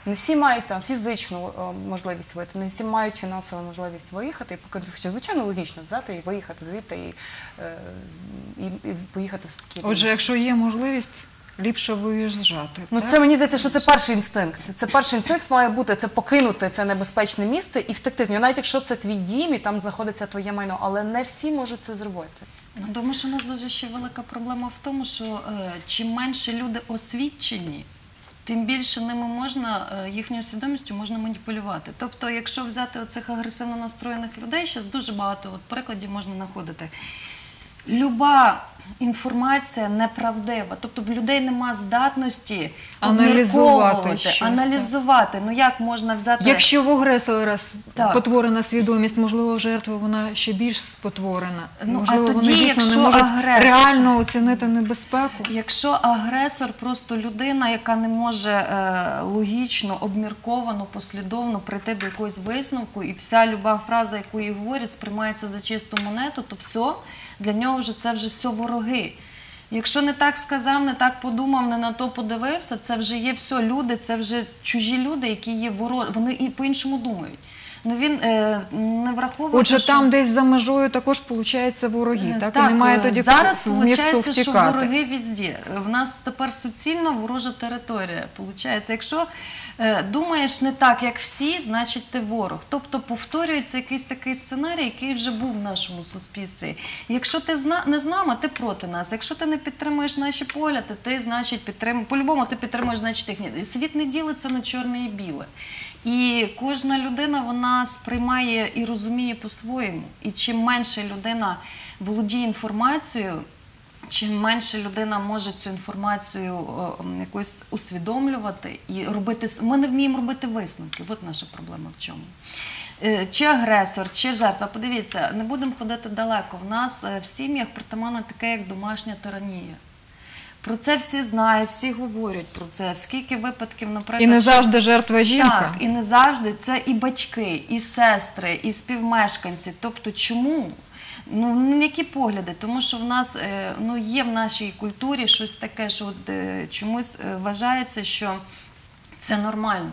Не всі мають там фізичну е, можливість вийти, не всі мають фінансову можливість виїхати. І поки що, звичайно, логічно взяти і виїхати звідти і, е, і, і поїхати в спокійно. Отже, якщо є можливість, ліпше виїжджати. Ну, так? це мені здається, що це перший інстинкт. Це перший інстинкт має бути це покинути це небезпечне місце і втекти з нього, навіть якщо це твій дім і там знаходиться твоє майно, але не всі можуть це зробити. Ну, Тому що у нас дуже ще велика проблема в тому, що е, чим менше люди освічені, тим більше ними можна, е, їхньою свідомістю можна маніпулювати. Тобто, якщо взяти оцих агресивно настроєних людей, зараз дуже багато от прикладів можна знаходити. Люба інформація неправдива, тобто в людей нема здатності Аналізувати щось, аналізувати. Ну як можна взяти Якщо в агресора Так. потворена свідомість, можливо, в жертви вона ще більш спотворена. Ну, а можливо, тоді, вони дійсно якщо не можуть агресор- реально оцінити небезпеку. Якщо агресор просто людина, яка не може е, логічно, обмірковано, послідовно прийти до якогось висновку, і вся люба фраза, яку їй говорять, сприймається за чисту монету, то все для нього вже це вже все вороги. Якщо не так сказав, не так подумав, не на то подивився, це вже є все люди, це вже чужі люди, які є ворожі, вони і по-іншому думають. Ну він е, не враховує. Отже, що... там десь за межою також виходить вороги, так? І немає е, тоді зараз виходить, що вороги везде. В нас тепер суцільно ворожа територія. Получається, якщо е, думаєш не так, як всі, значить ти ворог. Тобто повторюється якийсь такий сценарій, який вже був в нашому суспільстві. Якщо ти зна, не з нами, ти проти нас. Якщо ти не підтримуєш наші погляди, ти значить підтримуєш. По-любому ти підтримуєш, значить їхні. Світ не ділиться на чорне і біле. І кожна людина вона сприймає і розуміє по-своєму. І чим менше людина володіє інформацією, чим менше людина може цю інформацію якось усвідомлювати і робити. Ми не вміємо робити висновки. От наша проблема в чому. Е, Чи агресор, чи жертва. Подивіться, не будемо ходити далеко. В нас е, в сім'ях притаманна таке, як домашня тиранія. Про це всі знають, всі говорять про це. Скільки випадків, наприклад, І не завжди жертва жінка. так, і не завжди це і батьки, і сестри, і співмешканці. Тобто, чому? Ну, ну, які погляди? Тому що в нас е, ну, є в нашій культурі щось таке, що от, е, чомусь е, вважається, що це нормально.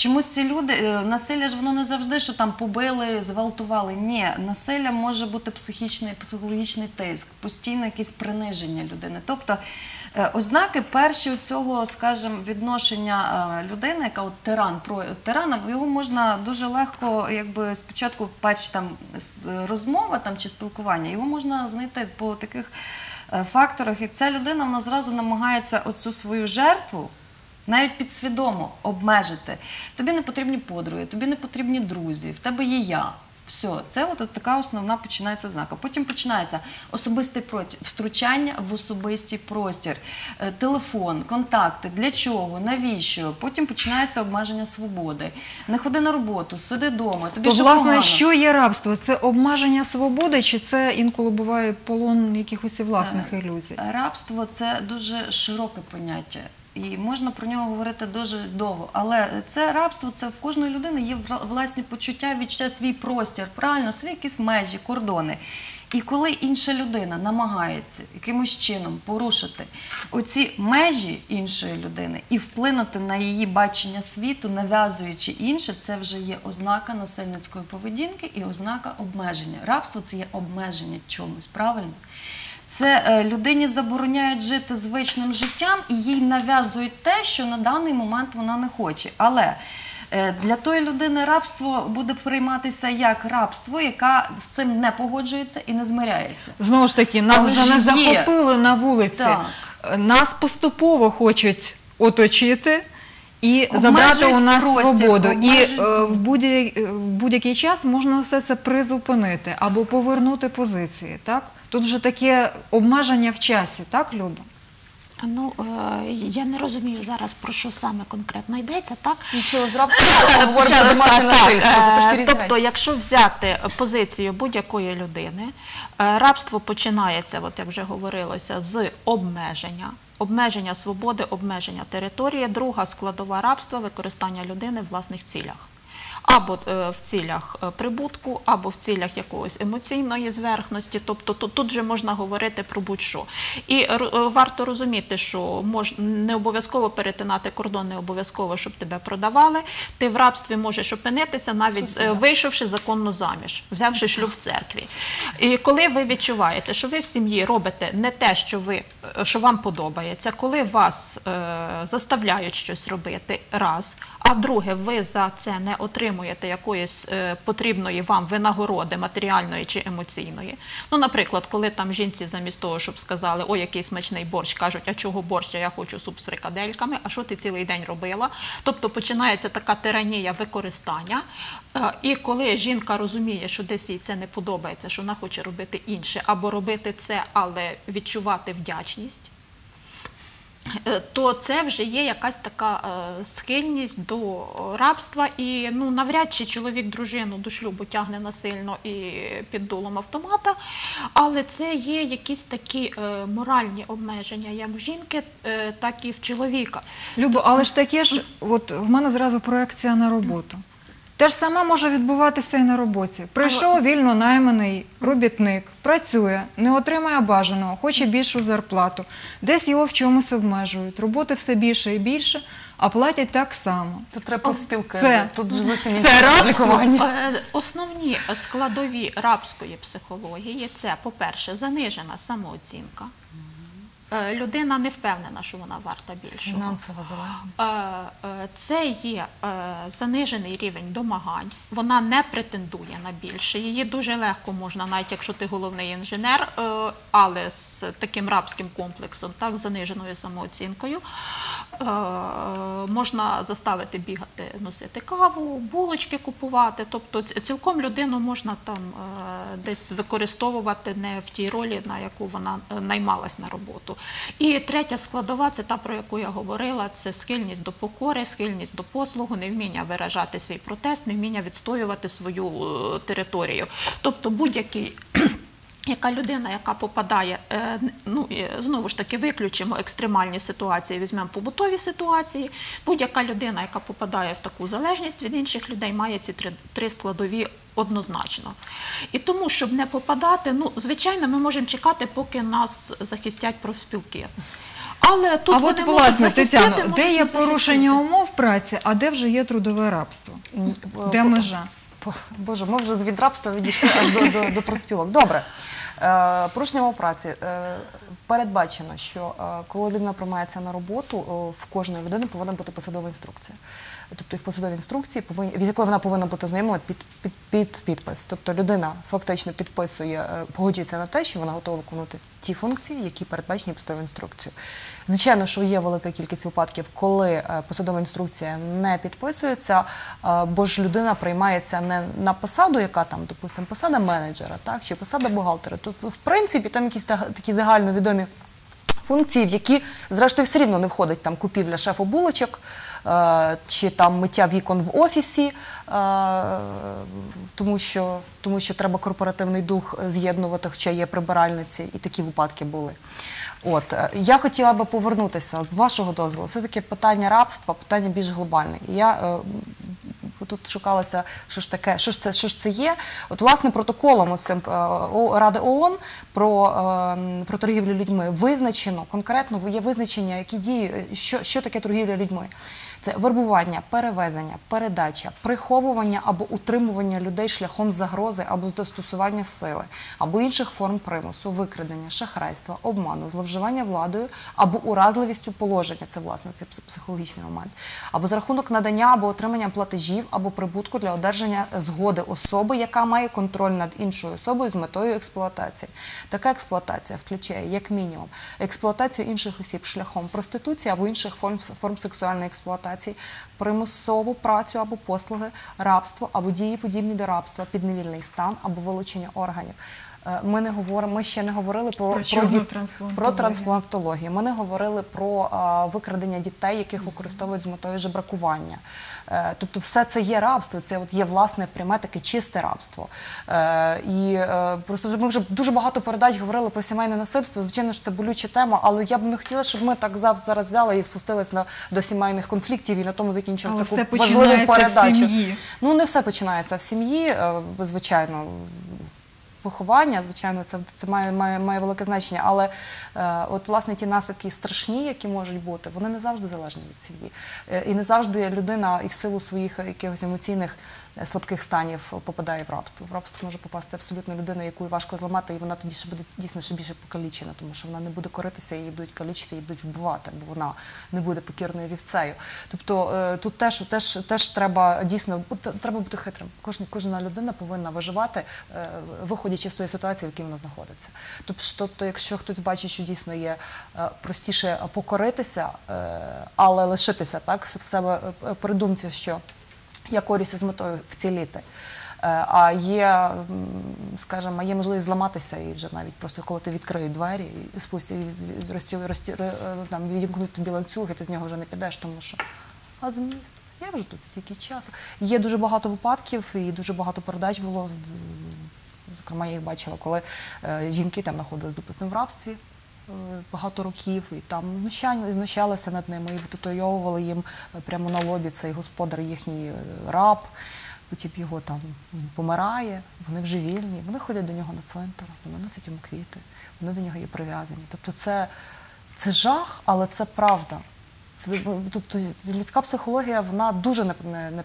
Чомусь ці люди, е, насилля ж воно не завжди, що там побили, зґвалтували. Ні, насилля може бути психічний, психологічний тиск, постійно якесь приниження людини. Тобто е, ознаки перші цього, скажімо, відношення е, людини, яка от тиран, про тирана, його можна дуже легко, якби спочатку перші там розмова там чи спілкування, його можна знайти по таких факторах, як ця людина вона зразу намагається оцю свою жертву навіть підсвідомо обмежити. Тобі не потрібні подруги, тобі не потрібні друзі, в тебе є я. Все, це от, от така основна починається ознака. Потім починається особистий проти- втручання в особистий простір, е, телефон, контакти, для чого, навіщо. Потім починається обмеження свободи. Не ходи на роботу, сиди вдома. Тобі То, що власне, погано? що є рабство? Це обмеження свободи, чи це інколи буває полон якихось і власних Е, ілюзій? Рабство це дуже широке поняття. І можна про нього говорити дуже довго. Але це рабство, це в кожної людини є вла- власні почуття, відчуття свій простір, правильно, свої якісь межі, кордони. І коли інша людина намагається якимось чином порушити оці межі іншої людини і вплинути на її бачення світу, нав'язуючи інше, це вже є ознака насильницької поведінки і ознака обмеження. Рабство це є обмеження чомусь, правильно? Це е, людині забороняють жити звичним життям і їй нав'язують те, що на даний момент вона не хоче. Але е, для тої людини рабство буде прийматися як рабство, яка з цим не погоджується і не змиряється. Знову ж таки, нас Але вже не є. захопили на вулиці. Так. Нас поступово хочуть оточити. І забрати у нас простір, свободу. обмежують- І е, в будь-який в будь-який час можна все це призупинити або повернути позиції. Так? Тут вже таке обмеження в часі, так, Люба? Ну, е, я не розумію зараз, про що саме конкретно йдеться, так? Нічого з рабства ми говоримо про домашнє насильство. Це е, трошки Тобто, якщо взяти позицію будь-якої людини, е, рабство починається, от як вже говорилося, з обмеження. Обмеження свободи, обмеження території. Друга складова рабства використання людини в власних цілях. Або е, в цілях е, прибутку, або в цілях якогось емоційної зверхності. Тобто тут, тут же можна говорити про будь-що. І е, варто розуміти, що мож, не обов'язково перетинати кордон, не обов'язково, щоб тебе продавали. Ти в рабстві можеш опинитися, навіть вийшовши законно заміж, взявши шлюб в церкві. І коли ви відчуваєте, що ви в сім'ї робите не те, що ви що вам подобається, коли вас е, заставляють щось робити, раз. А друге, ви за це не отримуєте якоїсь е, потрібної вам винагороди матеріальної чи емоційної. Ну, наприклад, коли там жінці замість того, щоб сказали, ой, який смачний борщ, кажуть, а чого борщ, я хочу суп з фрикадельками, а що ти цілий день робила? Тобто починається така тиранія використання. Е, І коли жінка розуміє, що десь їй це не подобається, що вона хоче робити інше, або робити це, але відчувати вдячність. Е, то це вже є якась така е, схильність до рабства, і ну навряд чи чоловік дружину до шлюбу тягне насильно і під дулом автомата, але це є якісь такі е, моральні обмеження, як в жінки, так і в чоловіка. Любо, але ж таке ж, от в мене зразу проекція на роботу. Те ж саме може відбуватися і на роботі. Прийшов вільно найманий робітник, працює, не отримає бажаного, хоче більшу зарплату. Десь його в чомусь обмежують. Роботи все більше і більше, а платять так само. Тут треба профспілки. Це- Тут зовсім це інше рабство. Е, Основні складові рабської психології це, по-перше, занижена самооцінка. Е, Людина не впевнена, що вона варта більшого. Фінансова залежність. Е, е, Це є занижений рівень домагань. Вона не претендує на більше. Її дуже легко можна, навіть якщо ти головний інженер, але з таким рабським комплексом, так, з заниженою самооцінкою, можна заставити бігати, носити каву, булочки купувати. Тобто цілком людину можна там десь використовувати не в тій ролі, на яку вона наймалась на роботу. І третя складова це та, про яку я говорила, це схильність до покори, схильність до послугу, невміння виражати свій протест, невміння відстоювати свою е, територію. Тобто будь-який. Яка людина, яка попадає, е, ну знову ж таки виключимо екстремальні ситуації, візьмемо побутові ситуації. Будь-яка людина, яка попадає в таку залежність від інших людей, має ці три, три складові однозначно. І тому, щоб не попадати, ну звичайно, ми можемо чекати, поки нас захистять профспілки. Але тут а от власне, Тетяно, де є захистити. порушення умов праці, а де вже є трудове рабство? Де межа? Боже, ми вже з від рабства відійшли аж до, до, до профспілок. Добре. Е, порушення мов праці. Е, передбачено, що е, коли людина приймається на роботу, в кожної людини повинна бути посадова інструкція. Тобто в посадовій інструкції, повинні, якої вона повинна бути знайомлена під, під, під підпис. Тобто людина фактично підписує, е, погоджується на те, що вона готова виконувати ті функції, які передбачені посадовою інструкцією. Звичайно, що є велика кількість випадків, коли е, посадова інструкція не підписується, е, бо ж людина приймається не на посаду, яка там, допустимо, посада менеджера, так, чи посада бухгалтера. Тобто, в принципі, там якісь такі загальновідомі функції, в які, зрештою, все рівно не входить там купівля шефу булочок чи там миття вікон в офісі, е, тому, що, тому що треба корпоративний дух з'єднувати, хоча є прибиральниці, і такі випадки були. От е, я хотіла би повернутися з вашого дозволу. Все таки питання рабства, питання більш глобальне. І я е, тут шукалося, що ж таке, що ж це, що ж це є. От власне протоколом ось цим, е, Ради ООН про, е, про торгівлю людьми визначено конкретно є визначення, які дії, е, що, що таке торгівля людьми. Це вербування, перевезення, передача, приховування або утримування людей шляхом загрози або застосування сили, або інших форм примусу, викрадення, шахрайства, обману, зловживання владою або уразливістю положення. Це власне це психологічний момент, або за рахунок надання або отримання платежів або прибутку для одержання згоди особи, яка має контроль над іншою особою з метою експлуатації. Така експлуатація включає як мінімум експлуатацію інших осіб шляхом проституції або інших форм, форм сексуальної експлуатації, примусову працю або послуги, рабство або дії подібні до рабства, підневільний стан або вилучення органів. Е, Ми не говоримо, ми ще не говорили про, Про ді- чорну про трансплантологію. Ми не говорили про а, викрадення дітей, яких використовують з метою жебракування. Е, тобто, все це є рабство, це от є власне пряме таке чисте рабство. Е, і е, просто ми вже дуже багато передач говорили про сімейне насильство. Звичайно ж, це болюча тема, але я б не хотіла, щоб ми так зав- зараз взяли і спустились на до сімейних конфліктів і на тому закінчили Але таку все важливу починається в передачу. сім'ї. Ну, не все починається в сім'ї, е, звичайно. Виховання, звичайно, це, це має, має, має велике значення, але е, от власне ті наслідки страшні, які можуть бути, вони не завжди залежні від сім'ї. Е, і не завжди людина і в силу своїх якихось емоційних слабких станів попадає в рабство. В рабство може попасти абсолютно людина, яку важко зламати, і вона тоді ще буде дійсно ще більше покалічена, тому що вона не буде коритися, її будуть калічити, її будуть вбивати, бо вона не буде покірною вівцею. Тобто е, тут теж, теж, теж треба дійсно треба бути хитрим. Кожна, кожна людина повинна виживати, е, виходячи з тої ситуації, в якій вона знаходиться. Тобто, якщо хтось бачить, що дійсно є е, простіше покоритися, але лишитися так в себе е, при думці, що я корюся з метою вціліти. Е, А є, скажімо, є можливість зламатися і вже навіть просто коли ти відкриють двері і розтіли, е, там, відімкнуть тобі ланцюг, і ти з нього вже не підеш, тому що а зміст. Я вже тут стільки часу. Є дуже багато випадків і дуже багато передач було. Зокрема, я їх бачила, коли е, жінки там знаходились, допустимо, в рабстві багато років, і там знущання, знущалися над ними, і втатуйовували їм е, прямо на лобі цей господар їхній е, раб. Потім його там помирає, вони вже вільні, вони ходять до нього на цвинтар, вони носять йому квіти, вони до нього є прив'язані. Тобто це, це жах, але це правда. Тобто людська психологія вона дуже не, не, не.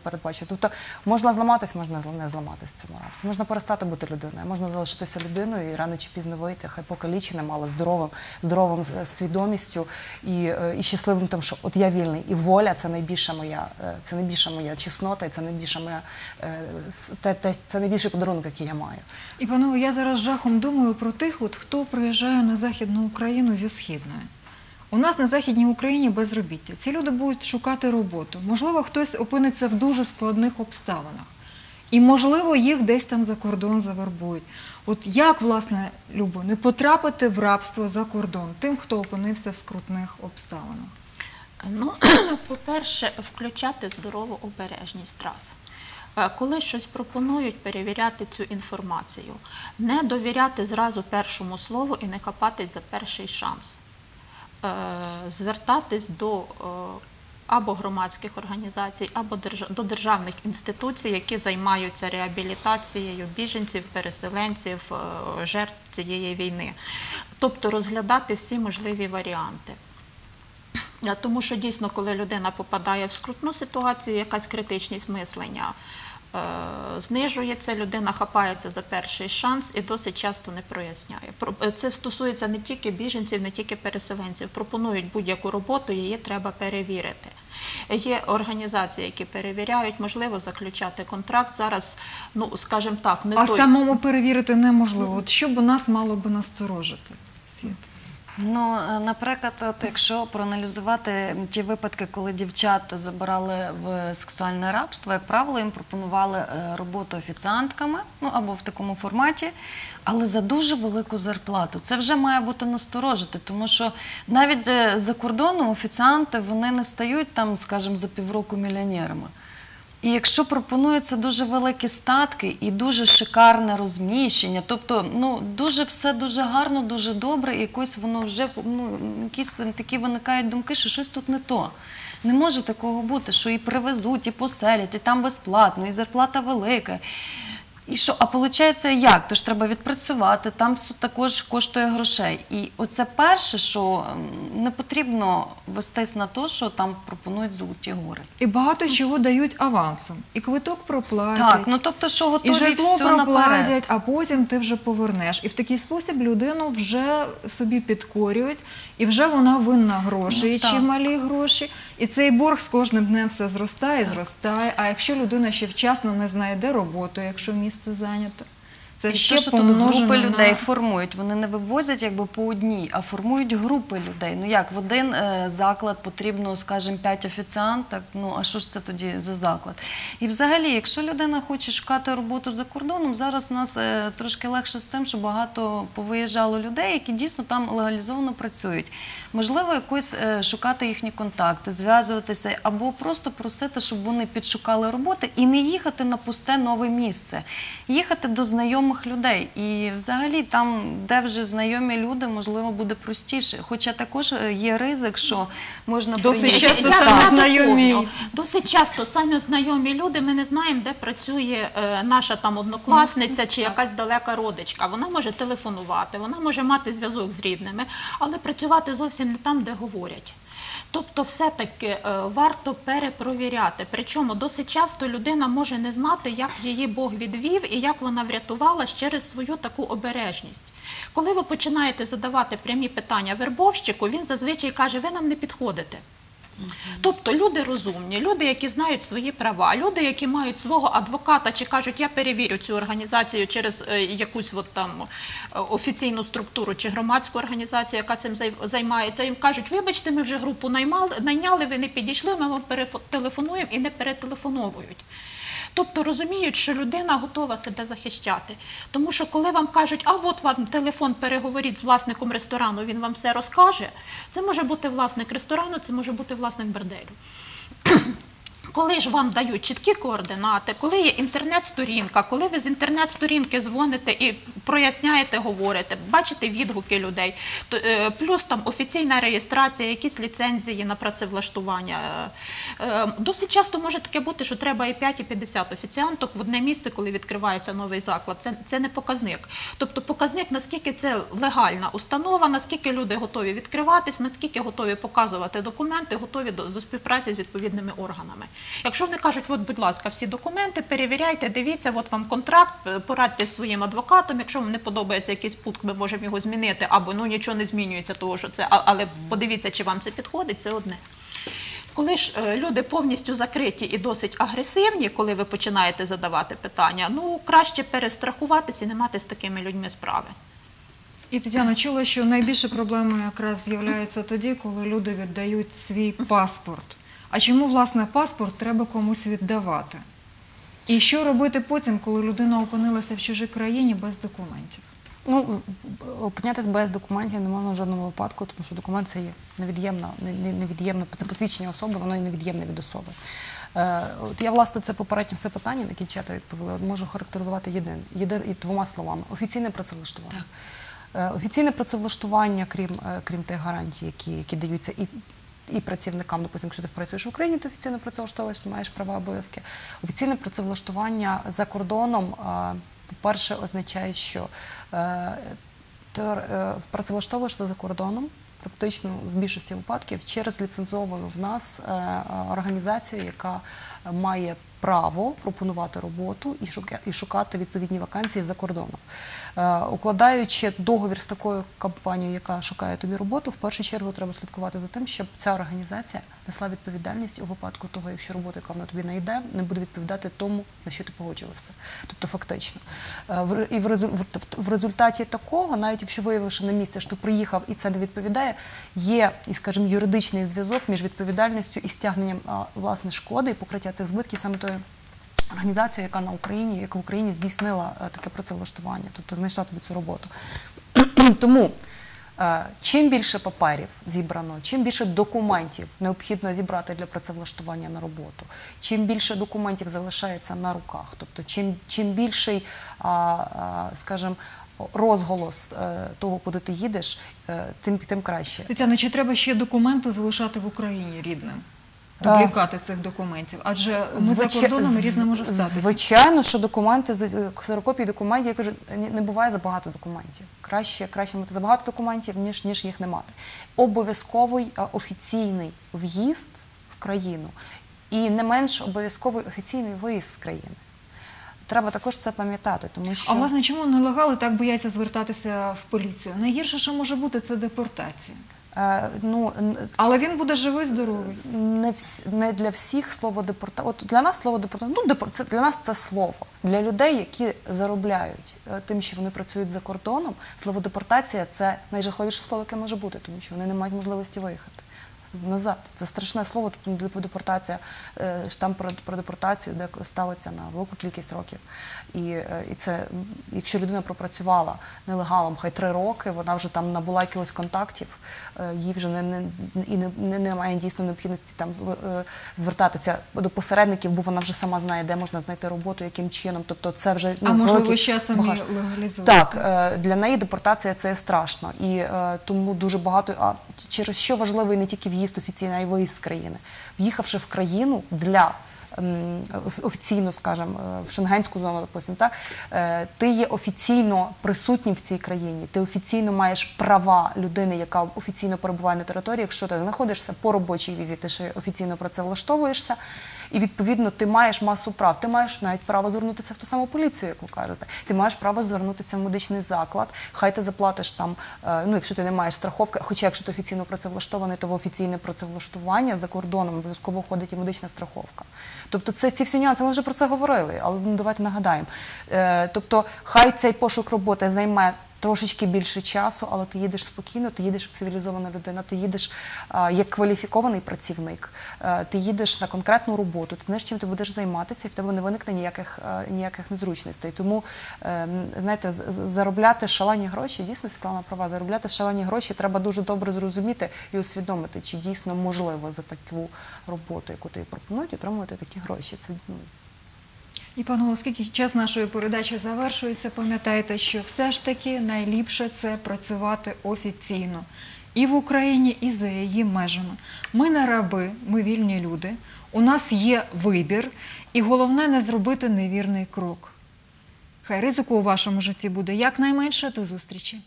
Тобто можна зламатись, можна не зламатись цьому рабстві. Можна перестати бути людиною, можна залишитися людиною і рано чи пізно вийти, хай покаліченим, але здоровим, здоровим свідомістю і, е, і щасливим тим, що от я вільний, і воля це найбільша моя, е, це найбільша моя чеснота, і це найбільша моя е, те, те, це найбільший подарунок, який я маю. І панове, я зараз жахом думаю про тих, от, хто приїжджає на Західну Україну зі Східної. У нас на Західній Україні безробіття. Ці люди будуть шукати роботу. Можливо, хтось опиниться в дуже складних обставинах. І, можливо, їх десь там за кордон завербують. От як, власне, Любо, не потрапити в рабство за кордон тим, хто опинився в скрутних обставинах? Ну, по-перше, включати здорову обережність раз. Е, Коли щось пропонують, перевіряти цю інформацію, не довіряти зразу першому слову і не хапатись за перший шанс. Е, Звертатись до е, або громадських організацій, або до державних інституцій, які займаються реабілітацією біженців, переселенців, е, жертв цієї війни. Тобто розглядати всі можливі варіанти. Тому що дійсно, коли людина попадає в скрутну ситуацію, якась критичність мислення знижується, людина хапається за перший шанс і досить часто не проясняє. Про- е, Це стосується не тільки біженців, не тільки переселенців. Пропонують будь-яку роботу, її треба перевірити. Є організації, які перевіряють, можливо, заключати контракт. Зараз, ну скажімо так, не А той самому перевірити неможливо. От що б нас мало би насторожити? Ну, е, наприклад, от якщо проаналізувати ті випадки, коли дівчат забирали в сексуальне рабство, як правило, їм пропонували е, роботу офіціантками, ну або в такому форматі, але за дуже велику зарплату. Це вже має бути насторожити, тому що навіть е, за кордоном офіціанти вони не стають там, скажімо, за півроку мільйонерами. І якщо пропонуються дуже великі статки і дуже шикарне розміщення, тобто ну дуже все дуже гарно, дуже добре, і якось воно вже ну якісь такі виникають думки, що щось тут не то. Не може такого бути, що і привезуть, і поселять, і там безплатно, і зарплата велика. І що, а виходить, як? Тож треба відпрацювати, там все також коштує грошей. І оце перше, що м, не потрібно вестись на те, що там пропонують золоті гори. І багато чого дають авансом. І квиток проплатять. Так, ну тобто, що І готові житло все наперед. проплатять, а потім ти вже повернеш. І в такий спосіб людину вже собі підкорюють, і вже вона винна гроші, Ну, і так. чималі гроші. І цей борг з кожним днем все зростає і зростає. А якщо людина ще вчасно не знайде роботу, якщо місце зайнято, Це ще те, що тут групи на... людей формують. Вони не вивозять якби по одній, а формують групи людей. Ну як в один е, заклад потрібно, скажімо, 5 офіціанток. Ну а що ж це тоді за заклад? І взагалі, якщо людина хоче шукати роботу за кордоном, зараз нас е, трошки легше з тим, що багато повиїжджало людей, які дійсно там легалізовано працюють. Можливо, якось е, шукати їхні контакти, зв'язуватися або просто просити, щоб вони підшукали роботи і не їхати на пусте нове місце, їхати до знайомих людей. І взагалі там, де вже знайомі люди, можливо, буде простіше. Хоча також е, є ризик, що можна Досить часто самі знайомі. Досить часто самі знайомі люди, ми не знаємо, де працює е, наша там однокласниця чи якась далека родичка. Вона може телефонувати, вона може мати зв'язок з рідними, але працювати зовсім не там, де говорять. Тобто, все-таки е, варто перепровіряти. Причому досить часто людина може не знати, як її Бог відвів і як вона врятувалась через свою таку обережність. Коли ви починаєте задавати прямі питання вербовщику, він зазвичай каже: ви нам не підходите. Тобто люди розумні, люди, які знають свої права, люди, які мають свого адвоката, чи кажуть, я перевірю цю організацію через е, якусь от там е, офіційну структуру чи громадську організацію, яка цим займається. Їм кажуть, вибачте, ми вже групу наймали, найняли, ви не підійшли, ми вам перетелефонуємо і не перетелефоновують. Тобто розуміють, що людина готова себе захищати. Тому що коли вам кажуть, а от вам телефон переговоріть з власником ресторану, він вам все розкаже. Це може бути власник ресторану, це може бути власник борделю. Коли ж вам дають чіткі координати, коли є інтернет-сторінка, коли ви з інтернет-сторінки дзвоните і проясняєте, говорите, бачите відгуки людей, то, е, плюс там офіційна реєстрація, якісь ліцензії на працевлаштування. Е, е, досить часто може таке бути, що треба і 5, і 50 офіціанток в одне місце, коли відкривається новий заклад. Це, це не показник. Тобто показник, наскільки це легальна установа, наскільки люди готові відкриватись, наскільки готові показувати документи, готові до, до співпраці з відповідними органами. Якщо вони кажуть, от, будь ласка, всі документи, перевіряйте, дивіться, от вам контракт, порадьте своїм адвокатом. Якщо вам не подобається якийсь пункт, ми можемо його змінити, або ну нічого не змінюється, того що це, але подивіться, чи вам це підходить, це одне. Коли ж е, люди повністю закриті і досить агресивні, коли ви починаєте задавати питання, ну краще перестрахуватися і не мати з такими людьми справи. І Тетяна чула, що найбільше проблеми якраз з'являються тоді, коли люди віддають свій паспорт. А чому власне паспорт треба комусь віддавати? І що робити потім, коли людина опинилася в чужій країні без документів? Ну, опинятись без документів не можна в жодному випадку, тому що документ це є невід'ємна, не- не- невід'ємна, це посвідчення особи, воно і невід'ємне від особи. Е, от я, власне, це попереднє все питання, на яке дівчата відповіли, можу характеризувати єдин, єдин, і двома словами. Офіційне працевлаштування. Е, Офіційне працевлаштування, крім, е, крім тих гарантій, які, які даються і і працівникам, допустим, якщо ти працюєш в Україні, ти офіційно працевлаштовуєш, ти маєш права обов'язки. Офіційне працевлаштування за кордоном, е, по-перше, означає, що е, ти е, працевлаштовуєшся за кордоном. Практично в більшості випадків через ліцензовану в нас організацію, яка має право пропонувати роботу і шука- і шукати відповідні вакансії за кордоном. Е, Укладаючи договір з такою компанією, яка шукає тобі роботу, в першу чергу треба слідкувати за тим, щоб ця організація несла відповідальність у випадку того, якщо робота, яка вона тобі найде, не буде відповідати тому, на що ти погоджувався. Тобто фактично. Е, І в резу- в- в результаті такого, навіть якщо виявивши на місце, що ти приїхав і це не відповідає, є, і, скажімо, юридичний зв'язок між відповідальністю і стягненням власне шкоди і покриття цих збитків саме тої організації, яка на Україні, яка в Україні здійснила е, таке працевлаштування, тобто знайшла тобі цю роботу. Тому е, чим більше паперів зібрано, чим більше документів необхідно зібрати для працевлаштування на роботу, чим більше документів залишається на руках, тобто чим, чим більший, скажімо, розголос е, того, куди ти їдеш, тим, тим краще. Тетяна, чи треба ще документи залишати в Україні рідним? Дублікати цих документів? Адже ми за кордоном різне може статися. Звичайно, що документи, е, ксерокопії документів, я кажу, не буває забагато документів. Краще, краще мати забагато документів, ніж, ніж їх не мати. Обов'язковий е, офіційний в'їзд в країну і не менш обов'язковий офіційний виїзд з країни. Треба також це пам'ятати, тому що А власне, чому нелегали так бояться звертатися в поліцію? Найгірше, що може бути, це депортація. Е, ну, н- Але він буде живий, здоровий. не, вс, не для всіх слово депортація. От для нас слово депортація, ну, депор, це, для нас це слово. Для людей, які заробляють е, тим, що вони працюють за кордоном, слово депортація це найжахливіше слово, яке може бути, тому що вони не мають можливості виїхати. з- Назад це страшне слово, тобто деп- депортація, е, штамп про, про депортацію, де ставиться на велику кількість років. І, е, і це, якщо людина пропрацювала нелегалом хай три роки, вона вже там набула якихось контактів, е, їй вже не, не, і не, не, немає дійсно необхідності там е, звертатися до посередників, бо вона вже сама знає, де можна знайти роботу, яким чином. Тобто це вже А можливо, з часом легалізувати. Так, для неї депортація це страшно. І тому дуже багато. А через що важливий не тільки в'їзд офіційний, а й виїзд з країни. В'їхавши в країну для. М, оф- Офіційно, скажімо, е, в шенгенську зону, допустим, так е, ти є офіційно присутнім в цій країні. Ти офіційно маєш права людини, яка офіційно перебуває на території. Якщо ти знаходишся по робочій візі, ти ще офіційно працевлаштовуєшся, і відповідно ти маєш масу прав. Ти маєш навіть право звернутися в ту саму поліцію, як ви кажете. Ти маєш право звернутися в медичний заклад. Хай ти заплатиш там, е, ну якщо ти не маєш страховки, хоча якщо ти офіційно працевлаштований, то в офіційне працевлаштування за кордоном обов'язково входить і медична страховка. Тобто це ці всі нюанси. Ми вже про це говорили, але ну, давайте нагадаємо. Е, тобто, хай цей пошук роботи займе. Трошечки більше часу, але ти їдеш спокійно, ти їдеш як цивілізована людина, ти їдеш як кваліфікований працівник, ти їдеш на конкретну роботу, ти знаєш, чим ти будеш займатися, і в тебе не виникне ніяких, ніяких незручностей. Тому, е, знаєте, заробляти шалені гроші, дійсно Світлана права, заробляти шалені гроші треба дуже добре зрозуміти і усвідомити, чи дійсно можливо за таку роботу, яку тобі пропонують, отримувати такі гроші. Це ну, І пане, оскільки час нашої передачі завершується, пам'ятайте, що все ж таки найліпше це працювати офіційно і в Україні, і за її межами. Ми не раби, ми вільні люди. У нас є вибір, і головне не зробити невірний крок. Хай ризику у вашому житті буде якнайменше до зустрічі.